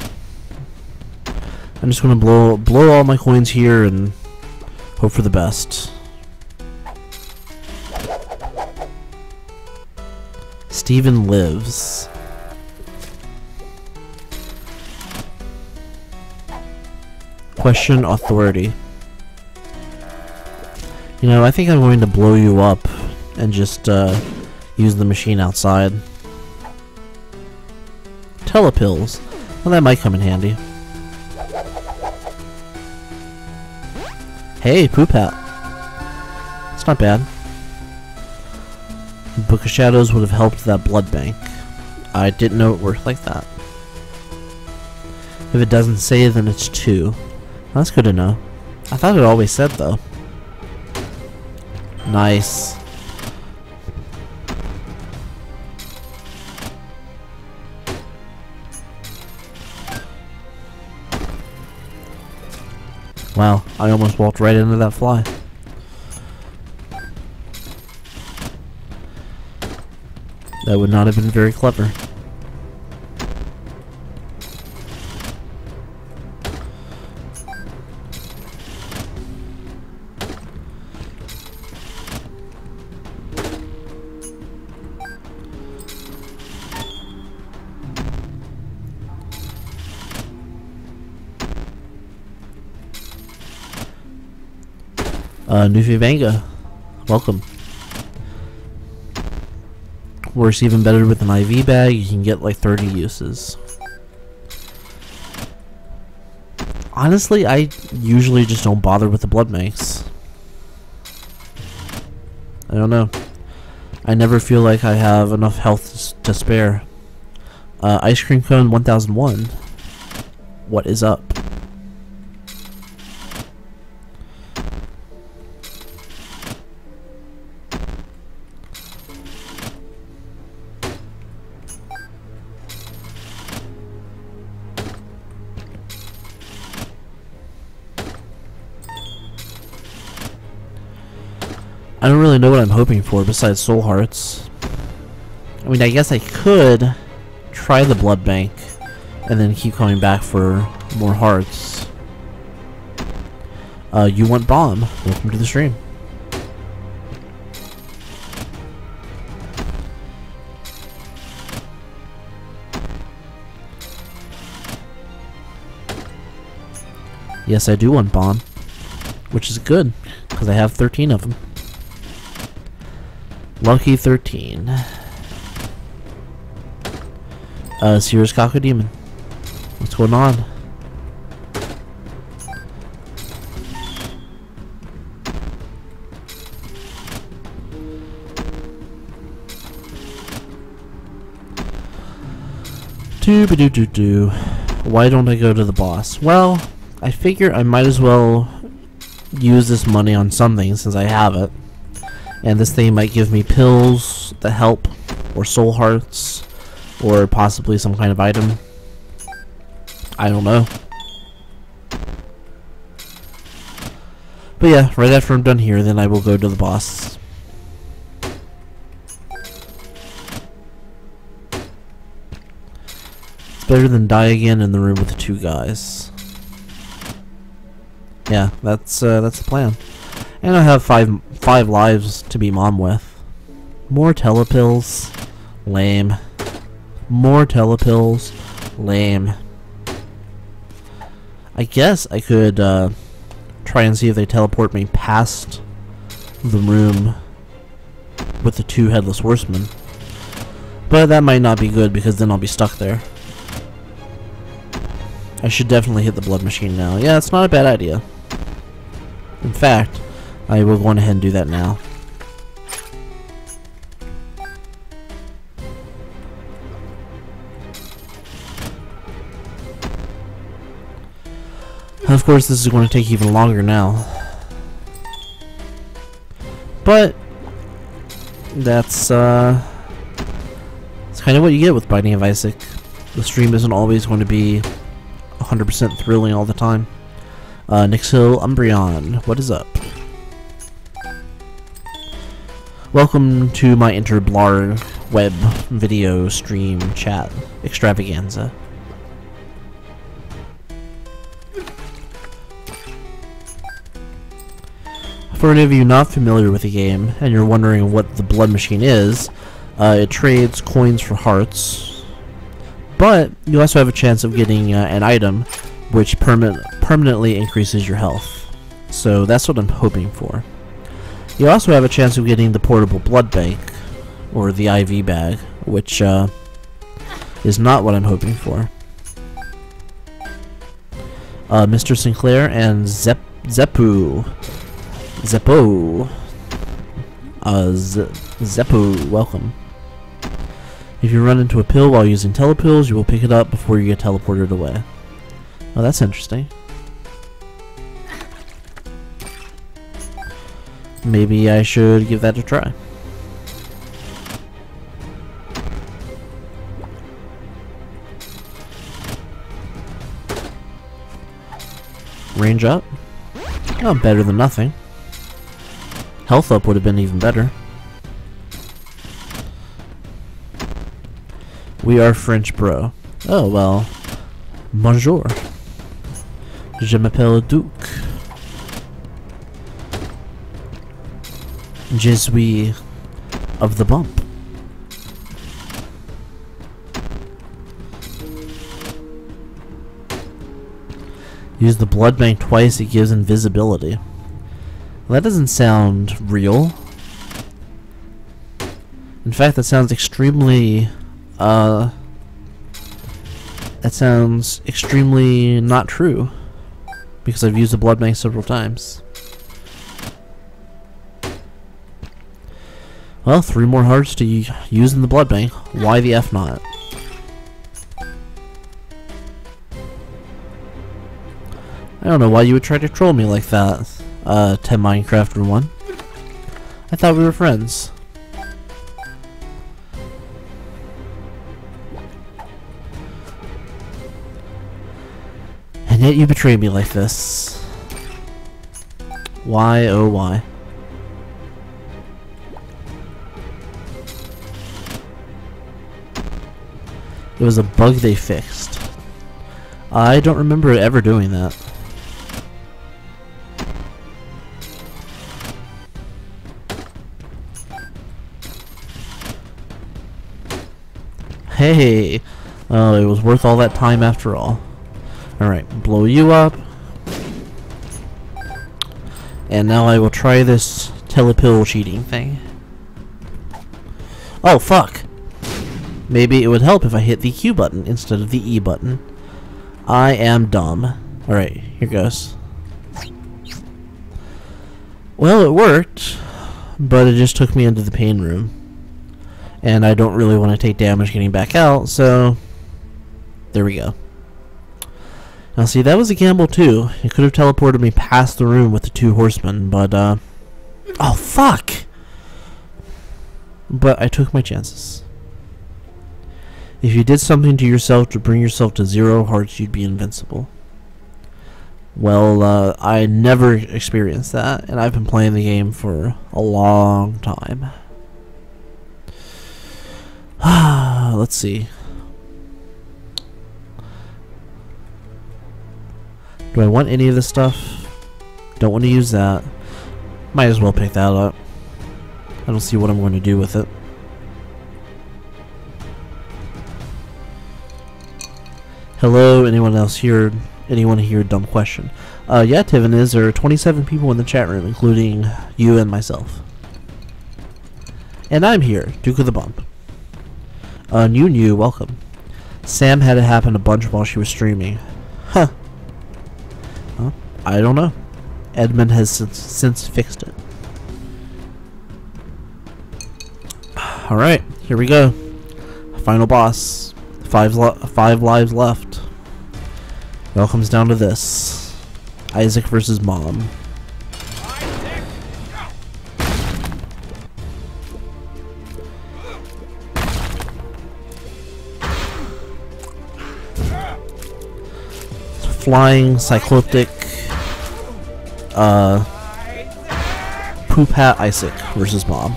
I'm just going to blow blow all my coins here and hope for the best. Stephen lives. Question authority. You know, I think I'm going to blow you up and just uh, use the machine outside. Telepills. Well, that might come in handy. Hey, Poop Hat. It's not bad. Book of Shadows would have helped that blood bank. I didn't know it worked like that. If it doesn't say, then it's 2. That's good to know. I thought it always said, though. Nice. Wow, I almost walked right into that fly. That would not have been very clever. Uh, Nufi Vanga, welcome. Works even better with an IV bag, you can get like 30 uses. Honestly, I usually just don't bother with the blood banks. I don't know. I never feel like I have enough health to spare. Uh, Ice Cream Cone 1001. What is up? Hoping for besides soul hearts. I mean, I guess I could try the blood bank and then keep coming back for more hearts. Uh, you want bomb? Welcome to the stream. Yes, I do want bomb, which is good because I have 13 of them. Lucky 13. Uh, Sears Cacodemon. What's going on? Doo be doo doo doo. Why don't I go to the boss? Well, I figure I might as well use this money on something since I have it. And this thing might give me pills that help, or soul hearts, or possibly some kind of item. I don't know. But yeah, right after I'm done here, then I will go to the boss. It's better than die again in the room with the two guys. Yeah, that's uh, that's the plan. And I have five five lives to be mom with. More telepills. Lame. More telepills. Lame. I guess I could uh, try and see if they teleport me past the room with the two headless horsemen. But that might not be good because then I'll be stuck there. I should definitely hit the blood machine now. Yeah, it's not a bad idea. In fact, I will go ahead and do that now. Of course, this is going to take even longer now. But, that's, uh, that's kind of what you get with Binding of Isaac. The stream isn't always going to be 100% thrilling all the time. Uh, Nixil Umbreon, what is up? Welcome to my Interblar web video stream chat extravaganza. For any of you not familiar with the game, and you're wondering what the Blood Machine is, uh, it trades coins for hearts, but you also have a chance of getting uh, an item which perma permanently increases your health. So that's what I'm hoping for. You also have a chance of getting the portable blood bank, or the IV bag, which uh, is not what I'm hoping for. Uh, Mr. Sinclair and Zep Zepu. Zeppo. Uh, welcome. If you run into a pill while using telepills, you will pick it up before you get teleported away. Oh, that's interesting. Maybe I should give that a try. Range up? Oh, better than nothing. Health up would have been even better. We are French, bro. Oh, well. Bonjour. Je m'appelle Duke. Suis of the bump. Use the blood bank twice, it gives invisibility. That doesn't sound real. In fact, that sounds extremely, uh... That sounds extremely not true. Because I've used the blood bank several times. Well, three more hearts to use in the blood bank. Why the F not? I don't know why you would try to troll me like that, uh, 10 Minecrafter 1. I thought we were friends. And yet you betrayed me like this. Why, oh why? It was a bug they fixed. I don't remember ever doing that. Hey! Oh, it was worth all that time after all. Alright, blow you up. And now I will try this telepill cheating thing. Oh, fuck! Maybe it would help if I hit the Q button instead of the E button. I am dumb. Alright, here goes. Well, it worked, but it just took me into the pain room and I don't really want to take damage getting back out, so there we go. Now see, that was a gamble too. It could have teleported me past the room with the two horsemen, but uh... Oh, fuck! But I took my chances. If you did something to yourself to bring yourself to zero hearts, you'd be invincible. Well, uh, I never experienced that, and I've been playing the game for a long time. *sighs* Let's see. Do I want any of this stuff? Don't want to use that. Might as well pick that up. I don't see what I'm going to do with it. Hello, anyone else here? Anyone here? Dumb question. Uh, yeah, Tiven is. There are 27 people in the chat room, including you and myself. And I'm here, Duke of the Bump. Uh, new new, welcome. Sam had it happen a bunch while she was streaming. Huh. huh? I don't know. Edmund has since, since fixed it. *sighs* Alright, here we go. Final boss. Five, five lives left. All comes down to this. Isaac versus Mom. flying cycloptic uh poop hat Isaac versus Mom.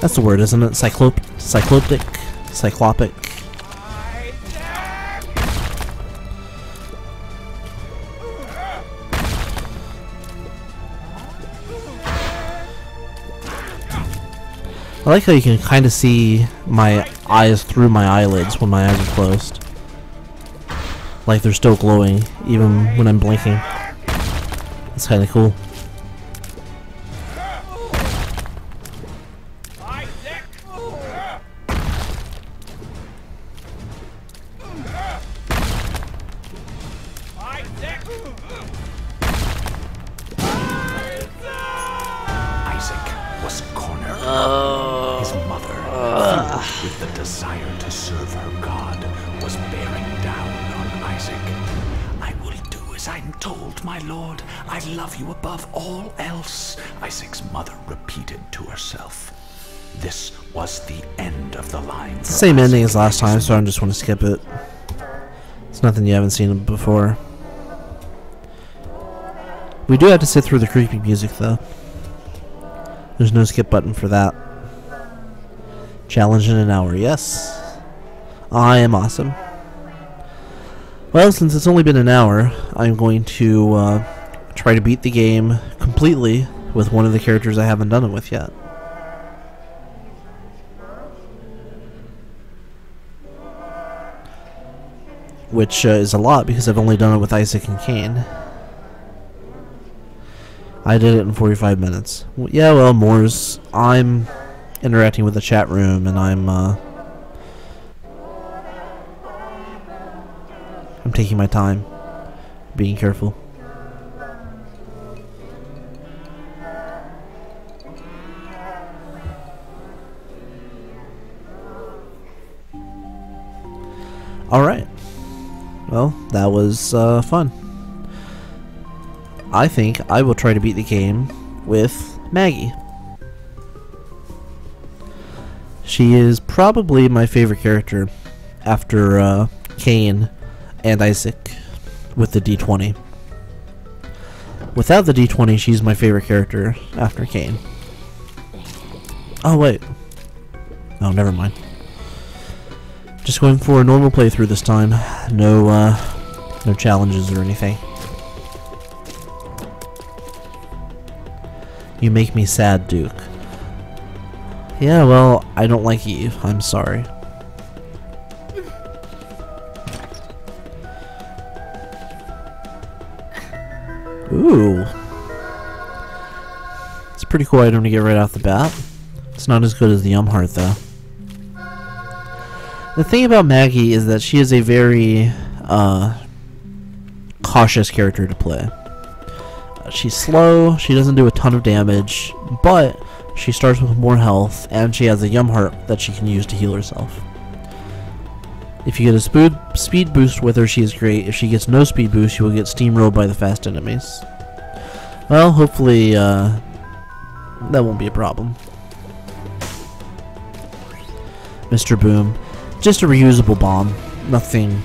That's the word, isn't it? Cyclop cycloptic? Cyclopic? I like how you can kind of see my eyes through my eyelids when my eyes are closed. Like they're still glowing, even when I'm blinking. It's kind of cool. Same ending as last time, so I just want to skip it. It's nothing you haven't seen before. We do have to sit through the creepy music, though. There's no skip button for that. Challenge in an hour, yes. I am awesome. Well, since it's only been an hour, I'm going to uh, try to beat the game completely with one of the characters I haven't done it with yet. Which uh, is a lot because I've only done it with Isaac and Cain. I did it in 45 minutes. Yeah, well, Mors. I'm interacting with the chat room and I'm, uh, I'm taking my time, being careful. That was uh, fun. I think I will try to beat the game with Maggie. She is probably my favorite character after uh, and Isaac with the D20. Without the D20, she's my favorite character after Cain. Oh, wait. Oh, never mind. Just going for a normal playthrough this time. No, uh, no challenges or anything. You make me sad, Duke. Yeah, well, I don't like Eve. I'm sorry. Ooh. It's a pretty cool item to get right off the bat. It's not as good as the Yum Heart, though. The thing about Maggie is that she is a very uh, cautious character to play. Uh, she's slow, she doesn't do a ton of damage, but she starts with more health, and she has a Yum Heart that she can use to heal herself. If you get a speed, speed boost with her, she is great. If she gets no speed boost, you will get steamrolled by the fast enemies. Well, hopefully, uh, that won't be a problem. Mr. Boom. Just a reusable bomb. Nothing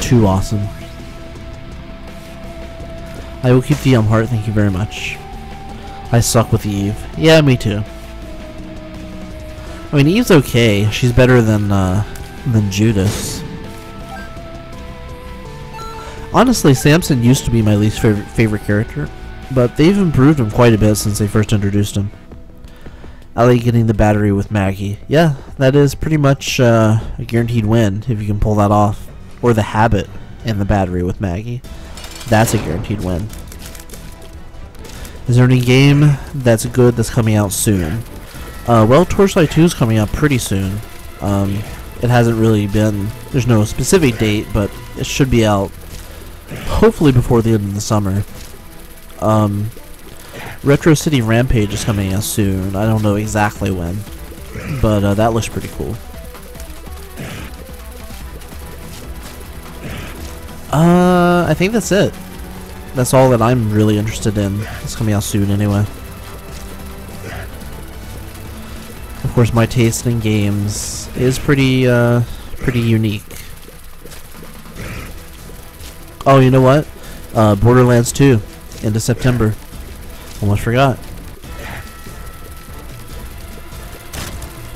too awesome. I will keep the Yum Heart, thank you very much. I suck with Eve. Yeah, me too. I mean, Eve's okay. She's better than, uh, than Judas. Honestly, Samson used to be my least favorite, favorite character, but they've improved him quite a bit since they first introduced him. Like getting the battery with Maggie. Yeah, that is pretty much uh, a guaranteed win if you can pull that off. Or the habit and the battery with Maggie. That's a guaranteed win. Is there any game that's good that's coming out soon? Uh, well, Torchlight 2 is coming out pretty soon. Um, it hasn't really been, there's no specific date, but it should be out hopefully before the end of the summer. Um, Retro City Rampage is coming out soon. I don't know exactly when, but uh, that looks pretty cool. Uh, I think that's it. That's all that I'm really interested in. It's coming out soon anyway. Of course, my taste in games is pretty, uh, pretty unique. Oh, you know what? Uh, Borderlands 2, into September. Almost forgot.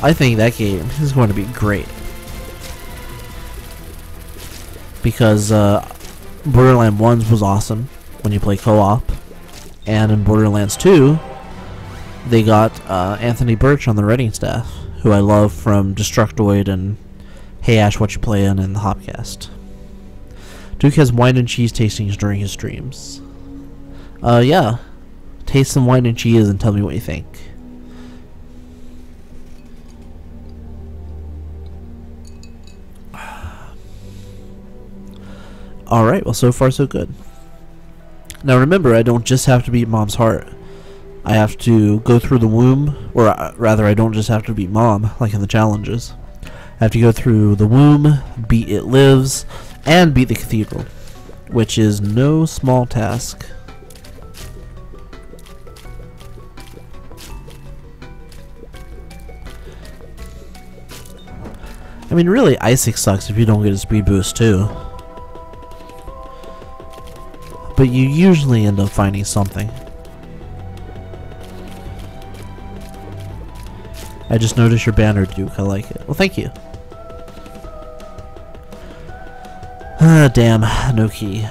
I think that game is going to be great. Because uh, Borderlands 1 was awesome when you play co-op. And in Borderlands 2, they got uh, Anthony Burch on the writing staff, who I love from Destructoid and Hey Ash, What You Playin' and the Hopcast. Duke has wine and cheese tastings during his streams. Uh, yeah. Taste some wine and cheese and tell me what you think. Alright, well so far so good. Now remember, I don't just have to beat Mom's heart. I have to go through the womb, or uh, rather, I don't just have to beat mom, *laughs* like in the challenges. I have to go through the womb, beat It Lives, and beat the cathedral, which is no small task. I mean, really, Isaac sucks if you don't get a speed boost, too. But you usually end up finding something. I just noticed your banner, Duke. I like it. Well, thank you. Ah, damn. No key.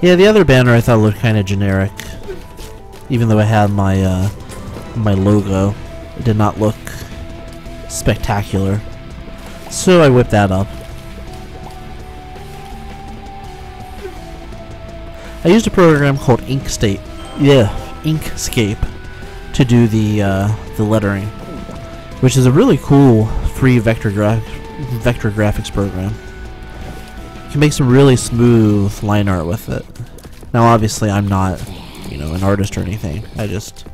Yeah, the other banner I thought looked kind of generic. Even though I had my, uh, my logo. It did not look spectacular. So I whipped that up. I used a program called Inkscape. Yeah, Inkscape to do the uh, the lettering, which is a really cool free vector gra vector graphics program. You can make some really smooth line art with it. Now, obviously, I'm not, you know, an artist or anything. I just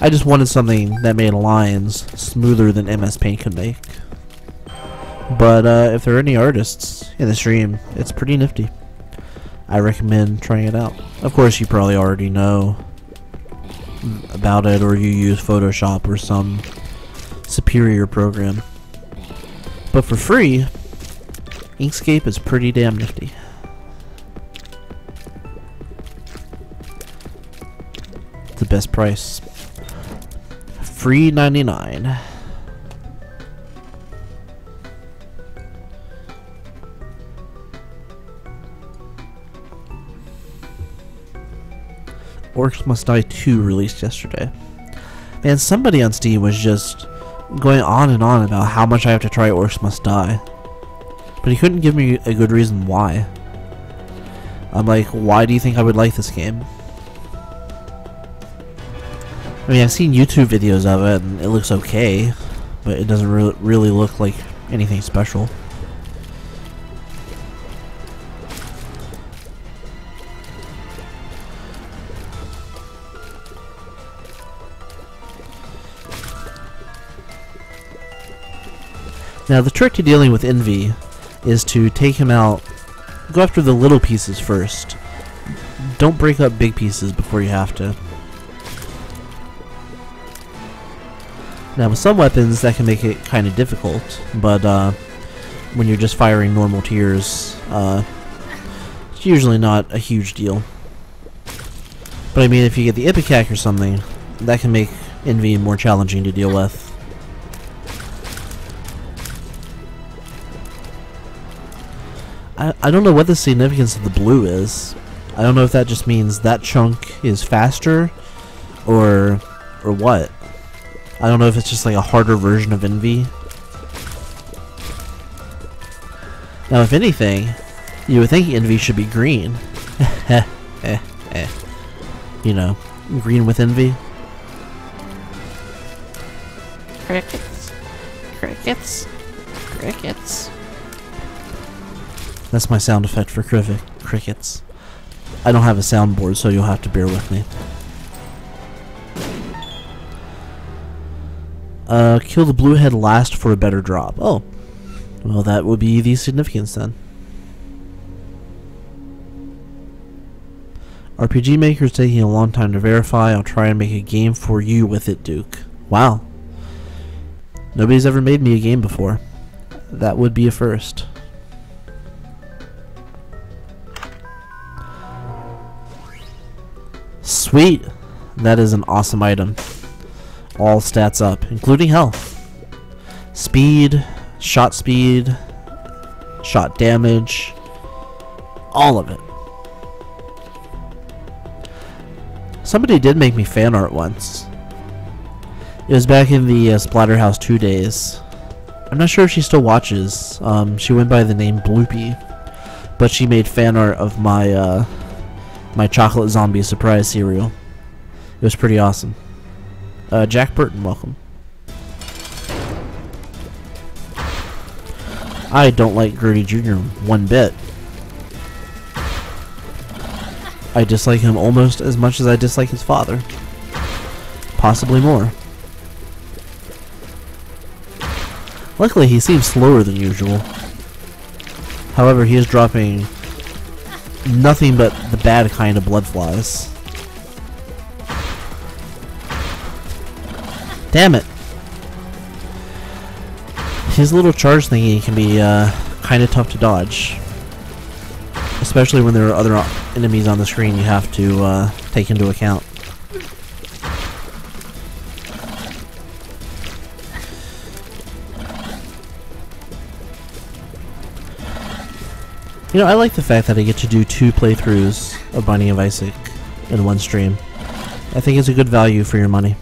I just wanted something that made lines smoother than MS Paint could make. But uh, if there are any artists in the stream, it's pretty nifty. I recommend trying it out. Of course, you probably already know about it or you use Photoshop or some superior program. But for free, Inkscape is pretty damn nifty. The best price. Free 99. Orcs Must Die 2 released yesterday. Man, somebody on Steam was just going on and on about how much I have to try Orcs Must Die. But he couldn't give me a good reason why. I'm like, why do you think I would like this game? I mean, I've seen YouTube videos of it, and it looks okay, but it doesn't re really look like anything special. Now, the trick to dealing with Envy is to take him out, go after the little pieces first. Don't break up big pieces before you have to. Now, with some weapons, that can make it kind of difficult, but uh, when you're just firing normal tears, uh, it's usually not a huge deal. But I mean, if you get the Ipecac or something, that can make Envy more challenging to deal with. I, I don't know what the significance of the blue is. I don't know if that just means that chunk is faster or or what. I don't know if it's just like a harder version of Envy. Now if anything, you would think Envy should be green. *laughs* You know, green with Envy. Crickets. Crickets. Crickets. That's my sound effect for crickets. I don't have a soundboard, so you'll have to bear with me. Uh, kill the blue head last for a better drop. Oh. Well, that would be the significance then. RPG Maker's taking a long time to verify. I'll try and make a game for you with it, Duke. Wow. Nobody's ever made me a game before. That would be a first. Sweet! That is an awesome item. All stats up, including health. Speed, shot speed, shot damage, all of it. Somebody did make me fan art once. It was back in the uh, Splatterhouse 2 days. I'm not sure if she still watches. Um, she went by the name Bloopy. But she made fan art of my, uh, my chocolate zombie surprise cereal. It was pretty awesome. Uh, Jack Burton, welcome. I don't like Gurdy Jr. one bit. I dislike him almost as much as I dislike his father. Possibly more. Luckily, he seems slower than usual. However, he is dropping nothing but the bad kind of blood flies. Damn it! His little charge thingy can be uh, kind of tough to dodge. Especially when there are other enemies on the screen you have to uh, take into account. You know, I like the fact that I get to do two playthroughs of Binding of Isaac in one stream. I think it's a good value for your money.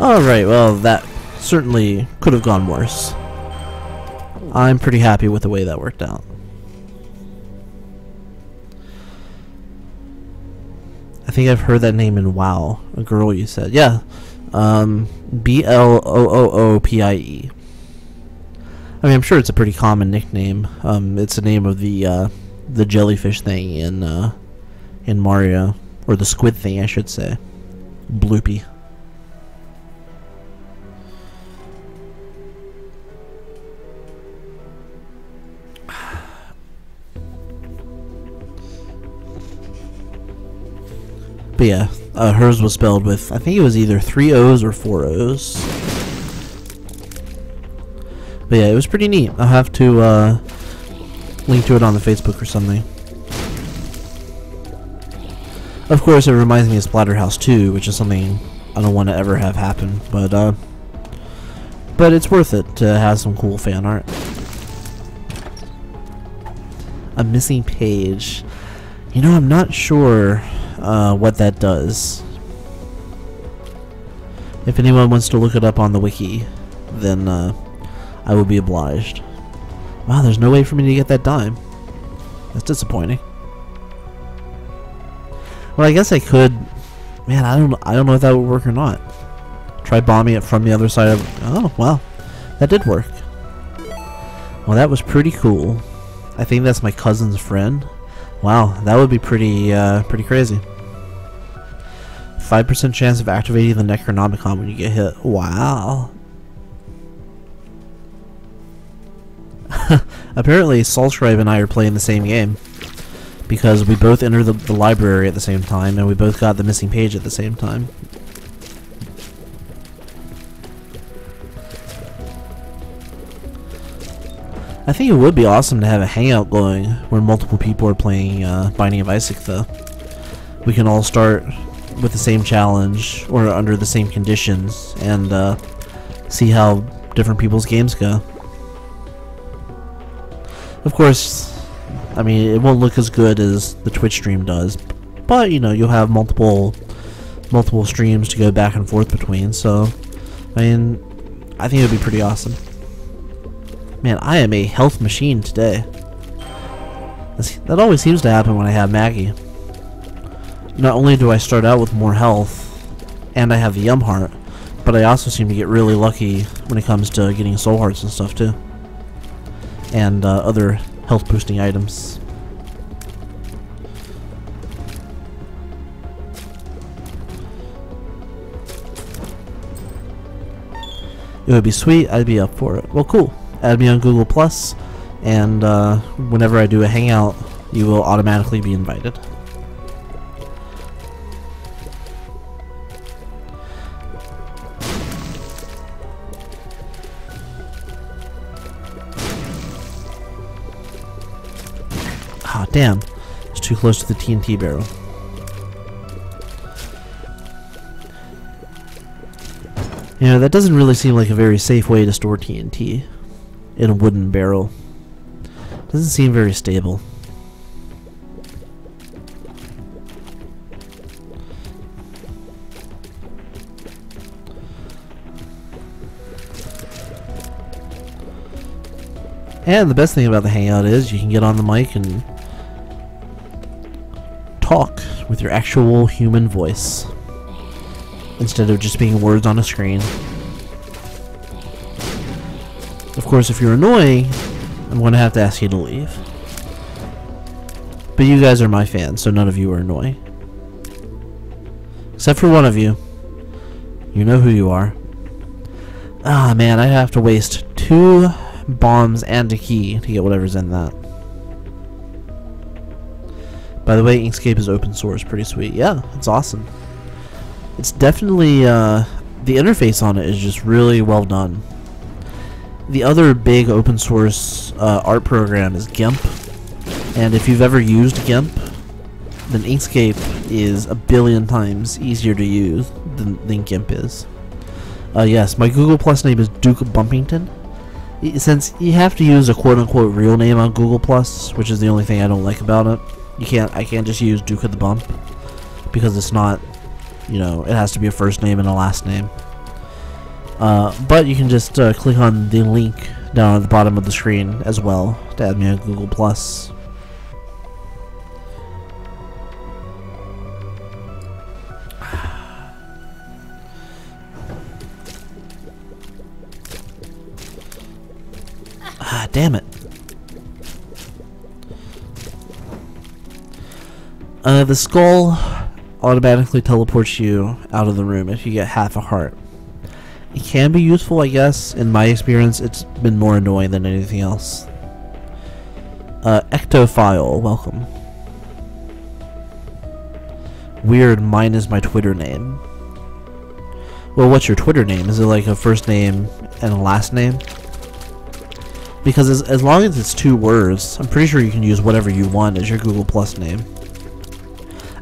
Alright, well, that certainly could have gone worse. I'm pretty happy with the way that worked out. I think I've heard that name in WoW. A girl you said. Yeah. Um, B-L-O-O-O-P-I-E. I mean, I'm sure it's a pretty common nickname. Um, it's the name of the uh, the jellyfish thing in uh, in Mario, or the squid thing, I should say. Bloopy. *sighs* But yeah, uh, hers was spelled with, I think it was either three O's or four O's. But yeah, it was pretty neat. I'll have to uh, link to it on the Facebook or something. Of course, it reminds me of Splatterhouse 2, which is something I don't want to ever have happen, but uh, but it's worth it to have some cool fan art. A missing page. You know, I'm not sure uh, what that does. If anyone wants to look it up on the wiki, then uh, I will be obliged. Wow, there's no way for me to get that dime. That's disappointing. Well, I guess I could. Man, I don't. I don't know if that would work or not. Try bombing it from the other side of. Oh, well, that did work. Well, that was pretty cool. I think that's my cousin's friend. Wow, that would be pretty, uh, pretty crazy. 5% chance of activating the Necronomicon when you get hit. Wow. *laughs* Apparently, Saltschreibe and I are playing the same game. Because we both entered the, the library at the same time, and we both got the missing page at the same time. I think it would be awesome to have a hangout going where multiple people are playing uh, Binding of Isaac, though. We can all start with the same challenge or under the same conditions and uh, see how different people's games go. Of course, I mean, it won't look as good as the Twitch stream does, but you know, you'll have multiple multiple streams to go back and forth between, so I mean, I think it would be pretty awesome. Man, I am a health machine today. that always seems to happen when I have Maggie. Not only do I start out with more health, and I have the Yum Heart, but I also seem to get really lucky when it comes to getting Soul Hearts and stuff too. And uh, other health boosting items. It would be sweet, I'd be up for it. Well, cool add me on Google Plus, and uh, whenever I do a hangout, you will automatically be invited. Damn. It's too close to the TNT barrel. You know, that doesn't really seem like a very safe way to store TNT in a wooden barrel. Doesn't seem very stable. And the best thing about the Hangout is you can get on the mic and talk with your actual human voice instead of just being words on a screen. Of course, if you're annoying, I'm going to have to ask you to leave. But you guys are my fans, so none of you are annoying. Except for one of you. You know who you are. Ah, man, I have to waste two bombs and a key to get whatever's in that. By the way, Inkscape is open source, pretty sweet. Yeah, it's awesome. It's definitely, uh, the interface on it is just really well done. The other big open source uh, art program is GIMP, and if you've ever used GIMP, then Inkscape is a billion times easier to use than, than GIMP is. Uh, yes, my Google Plus name is Duke Bumpington. Since you have to use a quote-unquote real name on Google Plus, which is the only thing I don't like about it, you can't. I can't just use Duke of the Bump because it's not. You know, it has to be a first name and a last name. Uh, but you can just uh, click on the link down at the bottom of the screen as well to add me on Google Plus. *sighs* Ah, damn it. Uh, the skull automatically teleports you out of the room if you get half a heart. It can be useful, I guess. In my experience, it's been more annoying than anything else. Uh, Ectophile, welcome. Weird, mine is my Twitter name. Well, what's your Twitter name? Is it like a first name and a last name? Because as, as long as it's two words, I'm pretty sure you can use whatever you want as your Google Plus name.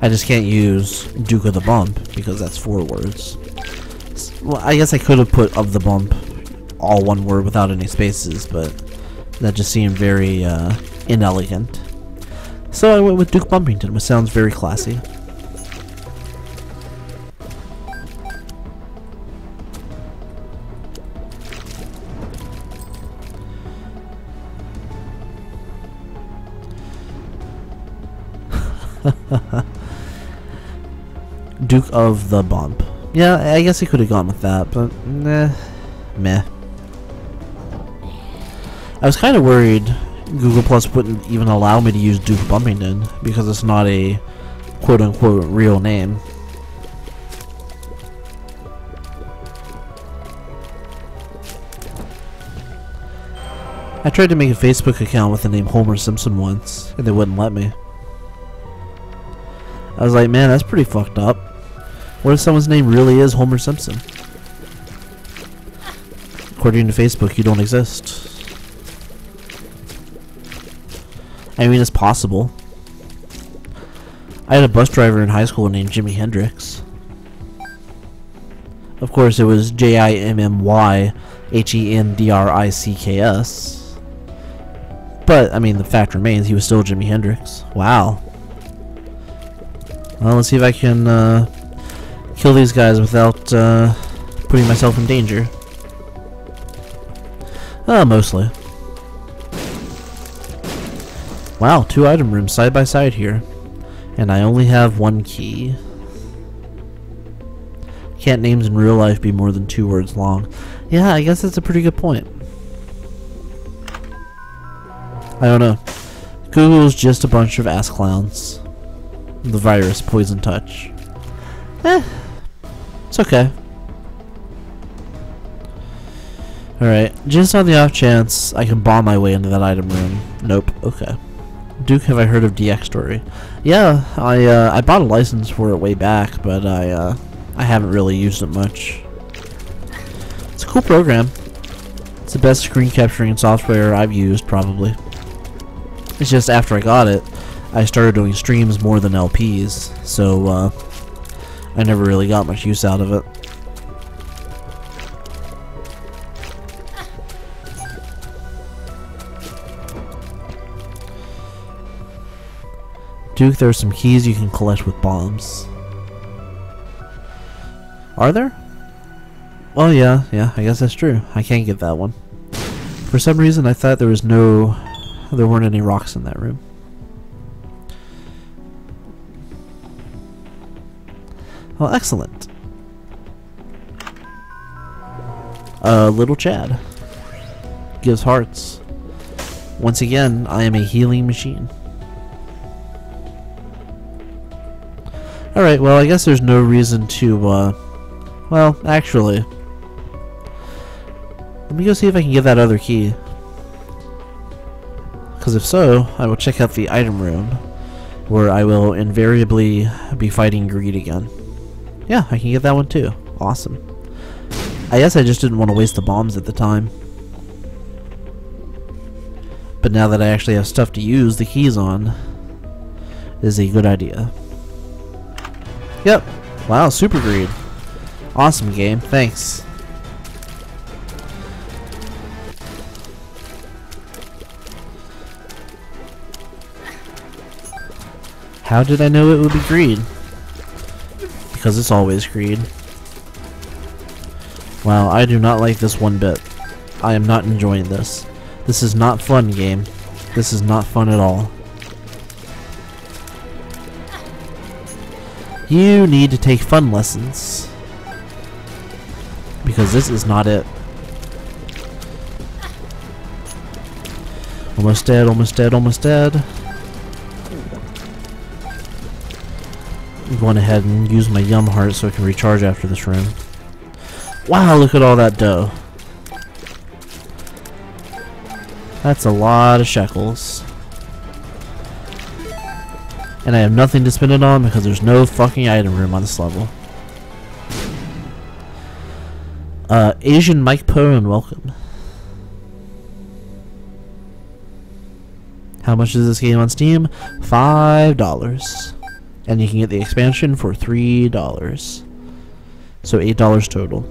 I just can't use Duke of the Bump because that's four words. Well, I guess I could have put of the bump all one word without any spaces, but that just seemed very uh, inelegant. So I went with Duke Bumpington, which sounds very classy. *laughs* Duke of the Bump. Yeah, I guess he could have gone with that, but nah, meh. I was kind of worried Google Plus wouldn't even allow me to use Duke Bumpington because it's not a quote-unquote real name. I tried to make a Facebook account with the name Homer Simpson once, and they wouldn't let me. I was like, man, that's pretty fucked up. What if someone's name really is Homer Simpson? According to Facebook, you don't exist. I mean, it's possible. I had a bus driver in high school named Jimi Hendrix. Of course, it was J-I-M-M-Y-H-E-N-D-R-I-C-K-S. But, I mean, the fact remains, he was still Jimi Hendrix. Wow. Well, let's see if I can uh, kill these guys without uh, putting myself in danger. Uh, mostly. Wow, two item rooms side by side here. And I only have one key. Can't names in real life be more than two words long? Yeah, I guess that's a pretty good point. I don't know. Google's just a bunch of ass clowns. The virus, poison touch. Eh, it's okay. Alright, just on the off chance I can bomb my way into that item room. Nope, okay. Duke, have I heard of Dxtory? Yeah, I uh, I bought a license for it way back, but I uh, I haven't really used it much. It's a cool program. It's the best screen capturing software I've used, probably. It's just after I got it, I started doing streams more than LPs, so uh, I never really got much use out of it. Duke, there are some keys you can collect with bombs. Are there? Oh yeah, yeah, I guess that's true. I can't get that one. For some reason I thought there was no... there weren't any rocks in that room. Well, excellent. Uh, little Chad. Gives hearts. Once again, I am a healing machine. Alright, well, I guess there's no reason to, uh... Well, actually... Let me go see if I can get that other key. Because if so, I will check out the item room, where I will invariably be fighting greed again. Yeah, I can get that one too. Awesome. I guess I just didn't want to waste the bombs at the time. But now that I actually have stuff to use the keys on, is a good idea. Yep. Wow, super greed. Awesome game. Thanks. How did I know it would be greed? Because it's always greed. Wow, I do not like this one bit. I am not enjoying this. This is not fun, game. This is not fun at all. You need to take fun lessons. Because this is not it. Almost dead, almost dead, almost dead. Going ahead and use my Yum Heart so I can recharge after this room. Wow, look at all that dough. That's a lot of shekels. And I have nothing to spend it on because there's no fucking item room on this level. Uh, Asian Mike Poe welcome. How much is this game on Steam? Five dollars. And you can get the expansion for three dollars. So eight dollars total.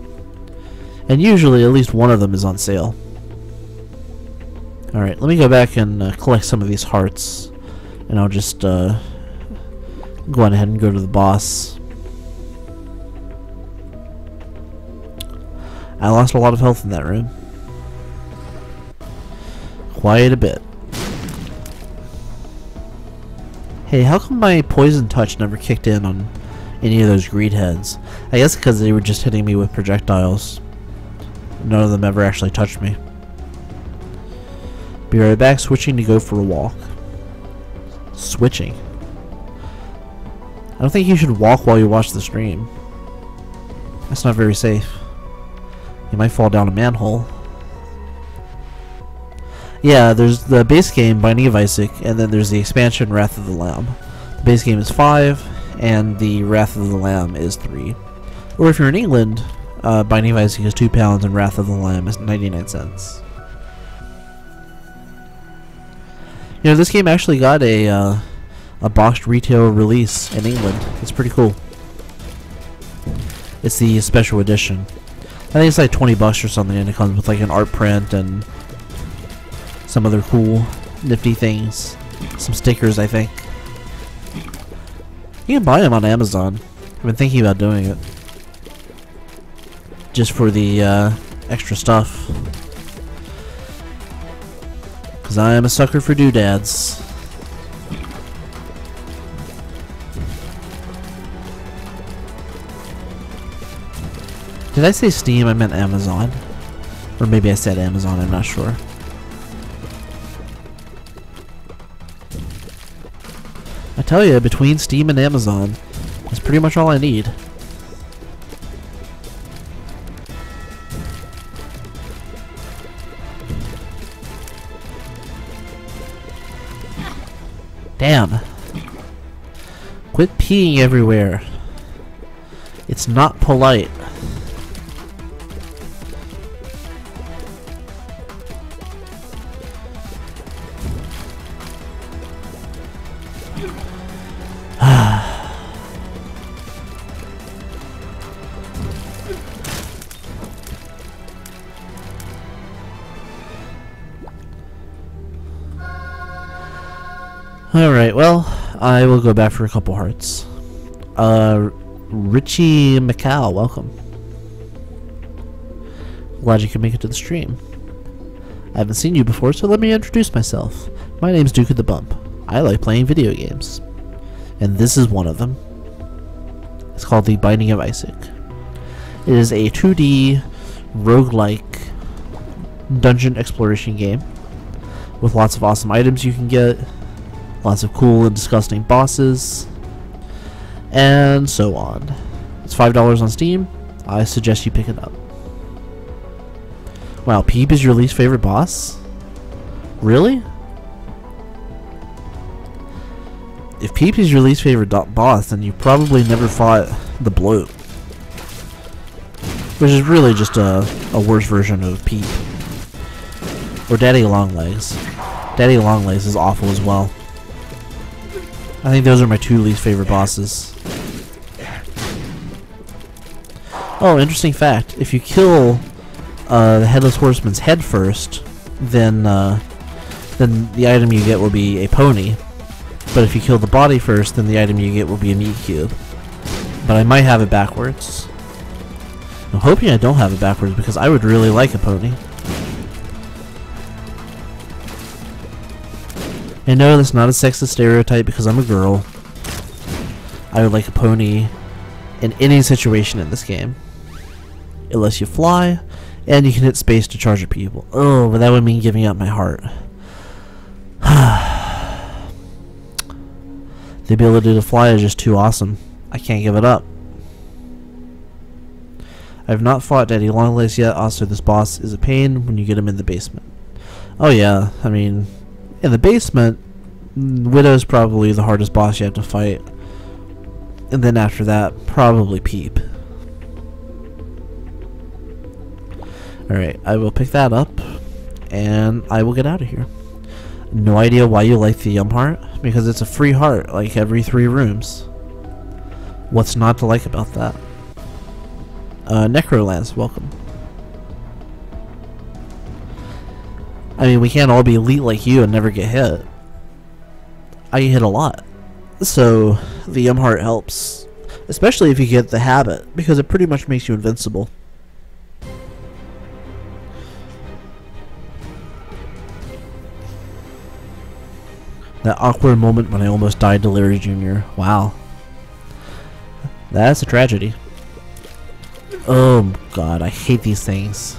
And usually at least one of them is on sale. Alright, let me go back and uh, collect some of these hearts. And I'll just uh, go on ahead and go to the boss. I lost a lot of health in that room. Quite a bit. Hey, how come my poison touch never kicked in on any of those greed heads? I guess because they were just hitting me with projectiles. None of them ever actually touched me. Be right back, switching to go for a walk. Switching. I don't think you should walk while you watch the stream. That's not very safe. You might fall down a manhole. Yeah, there's the base game, Binding of Isaac, and then there's the expansion, Wrath of the Lamb. The base game is 5, and the Wrath of the Lamb is 3. Or if you're in England, uh, Binding of Isaac is 2 pounds and Wrath of the Lamb is 99 cents. You know, this game actually got a, uh, a boxed retail release in England. It's pretty cool. It's the special edition. I think it's like 20 bucks or something and it comes with like an art print and some other cool nifty things. Some stickers, I think. You can buy them on Amazon. I've been thinking about doing it. Just for the uh, extra stuff. Because I am a sucker for doodads. Did I say Steam? I meant Amazon. Or maybe I said Amazon, I'm not sure. I tell you, between Steam and Amazon, that's pretty much all I need. Damn. Quit peeing everywhere. It's not polite. Will go back for a couple hearts. Uh, Richie Macau, welcome. Glad you could make it to the stream. I haven't seen you before, so let me introduce myself. My name's Duke of the Bump. I like playing video games. And this is one of them. It's called The Binding of Isaac. It is a 2D roguelike dungeon exploration game with lots of awesome items you can get, lots of cool and disgusting bosses, and so on. It's $5 on Steam. I suggest you pick it up. Wow, Peep is your least favorite boss? Really? If Peep is your least favorite boss, then you probably never fought the Bloat. Which is really just a, a worse version of Peep. Or Daddy Longlegs. Daddy Longlegs is awful as well. I think those are my two least favorite bosses. Oh, interesting fact. If you kill uh, the Headless Horseman's head first, then uh, then the item you get will be a pony. But if you kill the body first, then the item you get will be a meat cube. But I might have it backwards. I'm hoping I don't have it backwards because I would really like a pony. I know that's not a sexist stereotype because I'm a girl. I would like a pony in any situation in this game. It lets you fly, and you can hit space to charge at people. Oh, but that would mean giving up my heart. *sighs* the ability to fly is just too awesome. I can't give it up. I have not fought Daddy Longlegs yet, also this boss is a pain when you get him in the basement. Oh yeah, I mean, in the basement, Widow's probably the hardest boss you have to fight. And then after that, probably Peep. Alright, I will pick that up, and I will get out of here. No idea why you like the Yum Heart, because it's a free heart, like every three rooms. What's not to like about that? Uh, Necrolance, welcome. I mean, we can't all be elite like you and never get hit. I hit a lot. So, the Yum Heart helps. Especially if you get the habit, because it pretty much makes you invincible. That awkward moment when I almost died to Larry Jr. Wow. That's a tragedy. Oh god, I hate these things.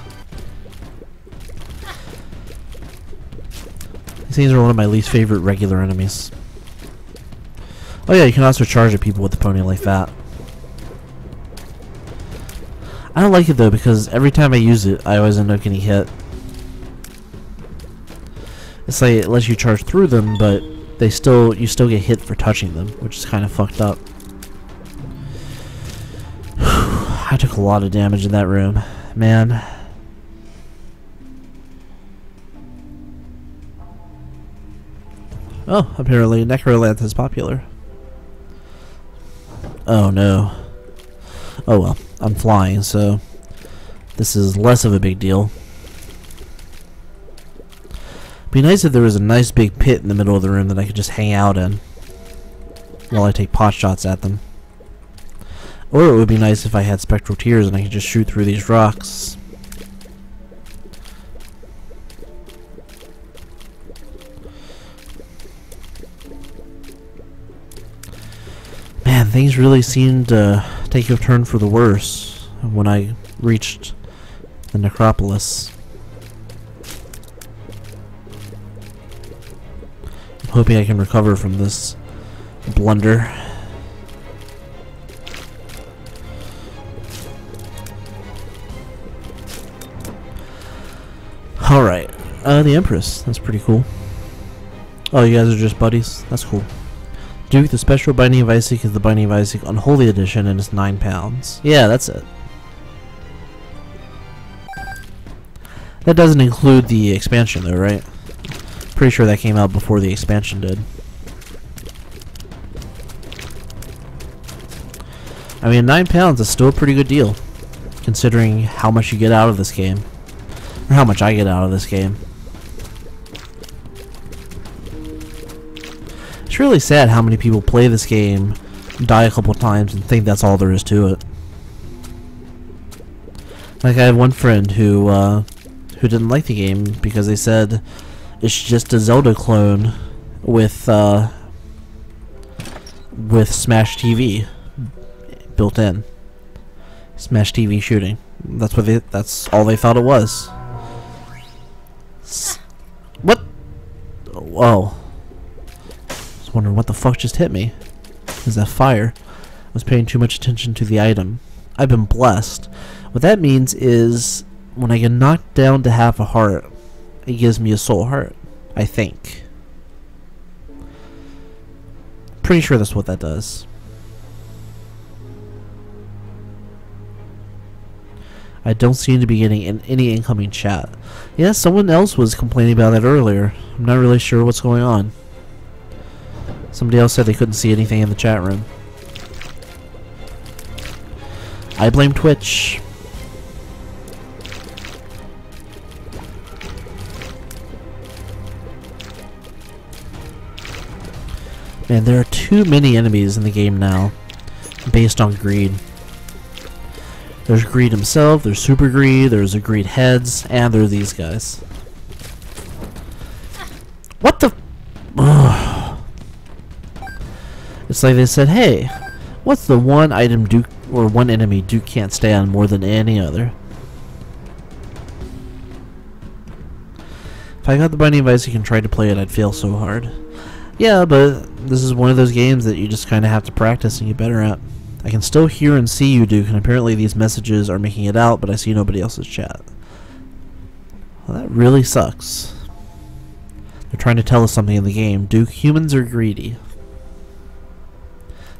These are one of my least favorite regular enemies. Oh yeah, you can also charge at people with the pony like that. I don't like it though because every time I use it, I always end up getting hit. It's like it lets you charge through them, but they still you still get hit for touching them, which is kind of fucked up. *sighs* I took a lot of damage in that room, man. Oh, apparently Necrolanth is popular. Oh no. Oh well, I'm flying, so this is less of a big deal. Be nice if there was a nice big pit in the middle of the room that I could just hang out in while I take pot shots at them. Or it would be nice if I had spectral tears and I could just shoot through these rocks. Man, things really seemed to take a turn for the worse when I reached the necropolis. I'm hoping I can recover from this blunder. Alright, uh, the Empress. That's pretty cool. Oh, you guys are just buddies? That's cool. Duke, the special Binding of Isaac is the Binding of Isaac Unholy Edition and it's 9 pounds. Yeah, that's it. That doesn't include the expansion though, right? Pretty sure that came out before the expansion did. I mean, 9 pounds is still a pretty good deal, considering how much you get out of this game. Or how much I get out of this game. It's really sad how many people play this game, die a couple times, and think that's all there is to it. Like I have one friend who uh, who didn't like the game because they said it's just a Zelda clone with uh, with Smash TV built in. Smash TV shooting. That's what they. That's all they thought it was. What? Whoa. Wondering what the fuck just hit me. Is that fire? I was paying too much attention to the item. I've been blessed. What that means is when I get knocked down to half a heart, it gives me a soul heart. I think. Pretty sure that's what that does. I don't seem to be getting in any incoming chat. Yeah, someone else was complaining about that earlier. I'm not really sure what's going on. Somebody else said they couldn't see anything in the chat room. I blame Twitch. Man, there are too many enemies in the game now, based on greed. There's Greed himself, there's Super Greed, there's a Greed Heads, and there are these guys. What the... Ugh. It's like they said, hey, what's the one item Duke, or one enemy Duke can't stand more than any other? If I got the Binding of Isaac and tried to play it, I'd fail so hard. Yeah, but this is one of those games that you just kind of have to practice and get better at. I can still hear and see you, Duke, and apparently these messages are making it out, but I see nobody else's chat. Well, that really sucks. They're trying to tell us something in the game. Duke, humans are greedy.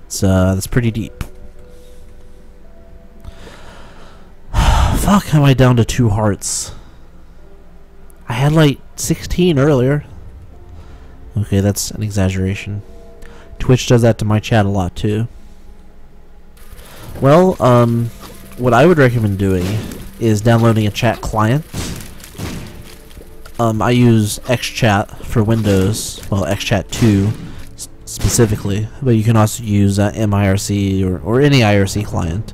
It's, uh, that's pretty deep. *sighs* Fuck, am I down to two hearts? I had like 16 earlier. Okay, that's an exaggeration. Twitch does that to my chat a lot too. Well, um, what I would recommend doing is downloading a chat client. Um, I use XChat for Windows, well, XChat 2 specifically, but you can also use uh, MIRC or, or any IRC client,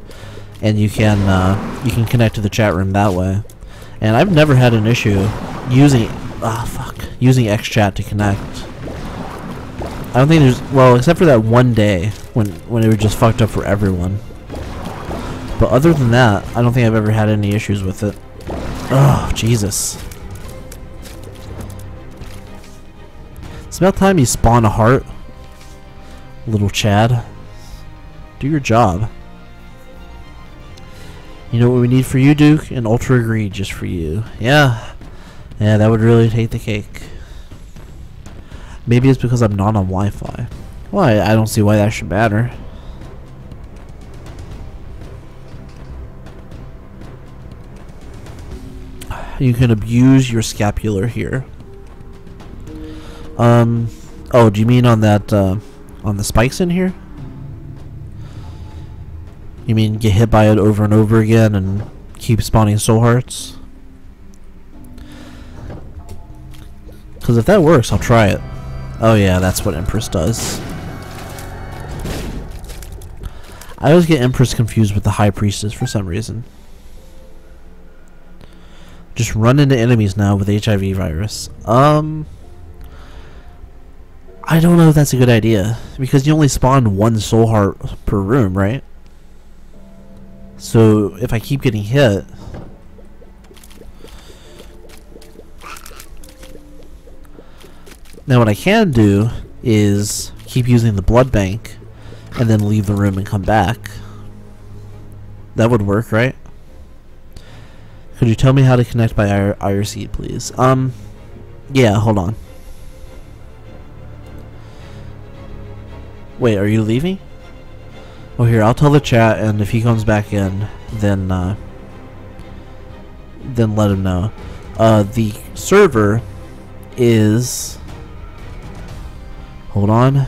and you can uh, you can connect to the chat room that way. And I've never had an issue using ah oh, fuck using XChat to connect. I don't think there's well, except for that one day when when it was just fucked up for everyone. But other than that, I don't think I've ever had any issues with it. Oh, Jesus. It's about time you spawn a heart. Little Chad. Do your job. You know what we need for you, Duke? An Ultra Greed just for you. Yeah. Yeah, that would really take the cake. Maybe it's because I'm not on Wi-Fi. Well, I, I don't see why that should matter. You can abuse your scapular here. Um, oh, do you mean on that, uh, on the spikes in here? You mean get hit by it over and over again and keep spawning soul hearts? Because if that works, I'll try it. Oh yeah, that's what Empress does. I always get Empress confused with the High Priestess for some reason. Just run into enemies now with HIV virus. Um... I don't know if that's a good idea. Because you only spawn one soul heart per room, right? So, if I keep getting hit... Now what I can do is keep using the blood bank and then leave the room and come back. That would work, right? Could you tell me how to connect by IRC, please? Um, yeah, hold on. Wait, are you leaving? Oh, here, I'll tell the chat, and if he comes back in, then, uh, then let him know. Uh, the server is... Hold on.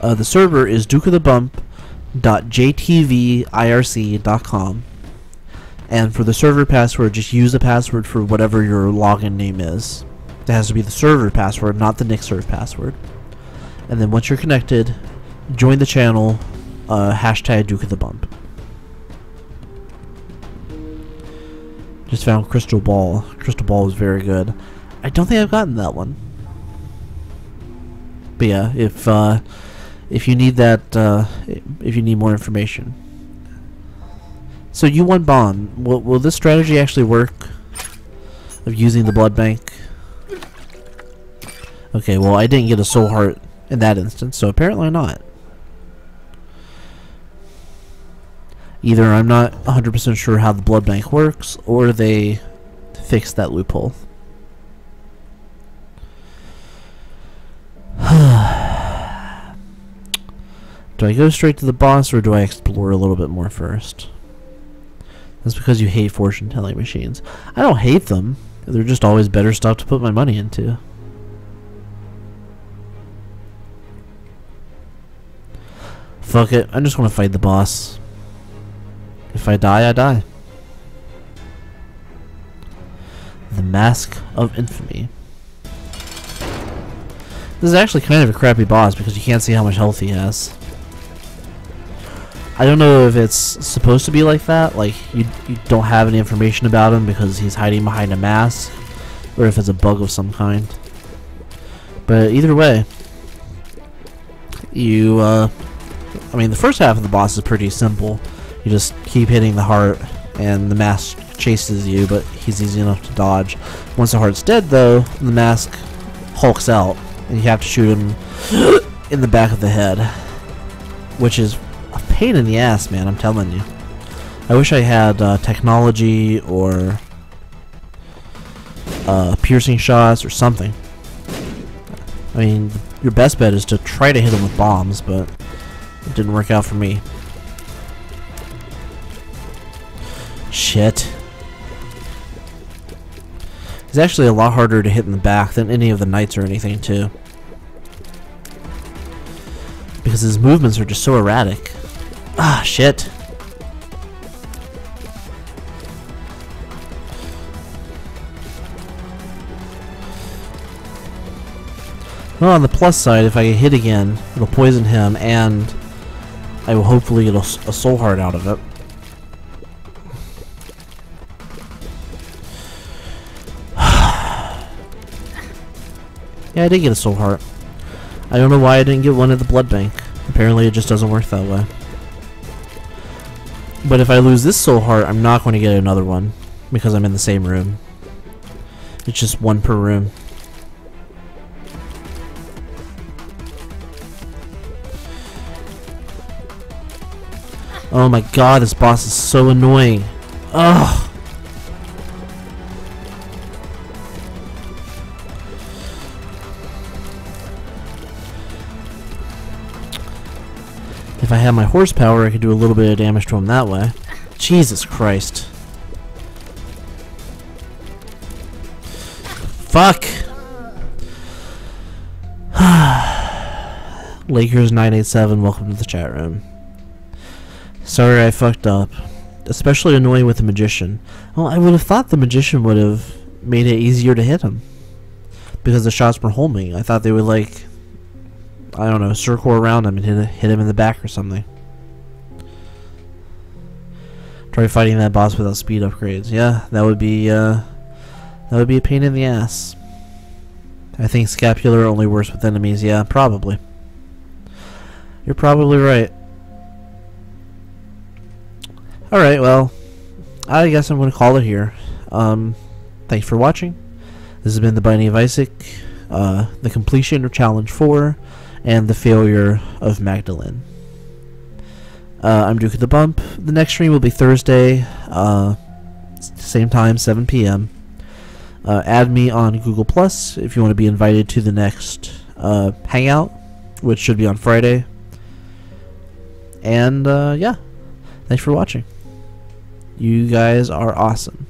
Uh, the server is dukeofthebump.jtvirc.com and for the server password just use the password for whatever your login name is. It has to be the server password, not the NickServ password. And then once you're connected, join the channel, uh, hashtag Duke of the Bump. Just found Crystal Ball. Crystal Ball was very good. I don't think I've gotten that one. But yeah, if uh, if you need that, uh, if you need more information. So you won Bond. Will, will this strategy actually work? Of using the blood bank? Okay, well, I didn't get a soul heart in that instance, so apparently not. Either I'm not 100% sure how the blood bank works, or they fixed that loophole. *sighs* do I go straight to the boss, or do I explore a little bit more first? That's because you hate fortune telling machines. I don't hate them. They're just always better stuff to put my money into. Fuck it. I just want to fight the boss. If I die, I die. The Mask of Infamy. This is actually kind of a crappy boss because you can't see how much health he has. I don't know if it's supposed to be like that, like you, you don't have any information about him because he's hiding behind a mask, or if it's a bug of some kind. But either way, you, uh, I mean the first half of the boss is pretty simple. You just keep hitting the heart and the mask chases you, but he's easy enough to dodge. Once the heart's dead though, the mask hulks out and you have to shoot him *gasps* in the back of the head. Which is pain in the ass, man, I'm telling you. I wish I had uh, technology or uh, piercing shots or something. I mean, your best bet is to try to hit him with bombs, but it didn't work out for me. Shit. He's actually a lot harder to hit in the back than any of the knights or anything, too. Because his movements are just so erratic. Ah, shit. Well, on the plus side, if I hit again, it'll poison him, and I will hopefully get a, a soul heart out of it. *sighs* Yeah, I did get a soul heart. I don't know why I didn't get one at the blood bank. Apparently it just doesn't work that way. But if I lose this soul heart, I'm not going to get another one. Because I'm in the same room. It's just one per room. Oh my god, this boss is so annoying. Ugh. If I had my horsepower, I could do a little bit of damage to him that way. Jesus Christ. Fuck! *sighs* Lakers987, welcome to the chat room. Sorry I fucked up. Especially annoying with the Magician. Well, I would have thought the Magician would have made it easier to hit him. Because the shots were homing. I thought they would, like, I don't know, circle around him and hit, hit him in the back or something. Try fighting that boss without speed upgrades. Yeah, that would be, uh, that would be a pain in the ass. I think scapular only works with enemies. Yeah, probably. You're probably right. Alright, well, I guess I'm going to call it here. Um, thanks for watching. This has been the Binding of Isaac, uh, the completion of Challenge 4 and the failure of Magdalene. Uh, I'm Duke of the Bump. The next stream will be Thursday, uh, same time, 7 p.m. Uh, add me on Google Plus if you want to be invited to the next uh, Hangout, which should be on Friday. And uh, yeah, thanks for watching. You guys are awesome.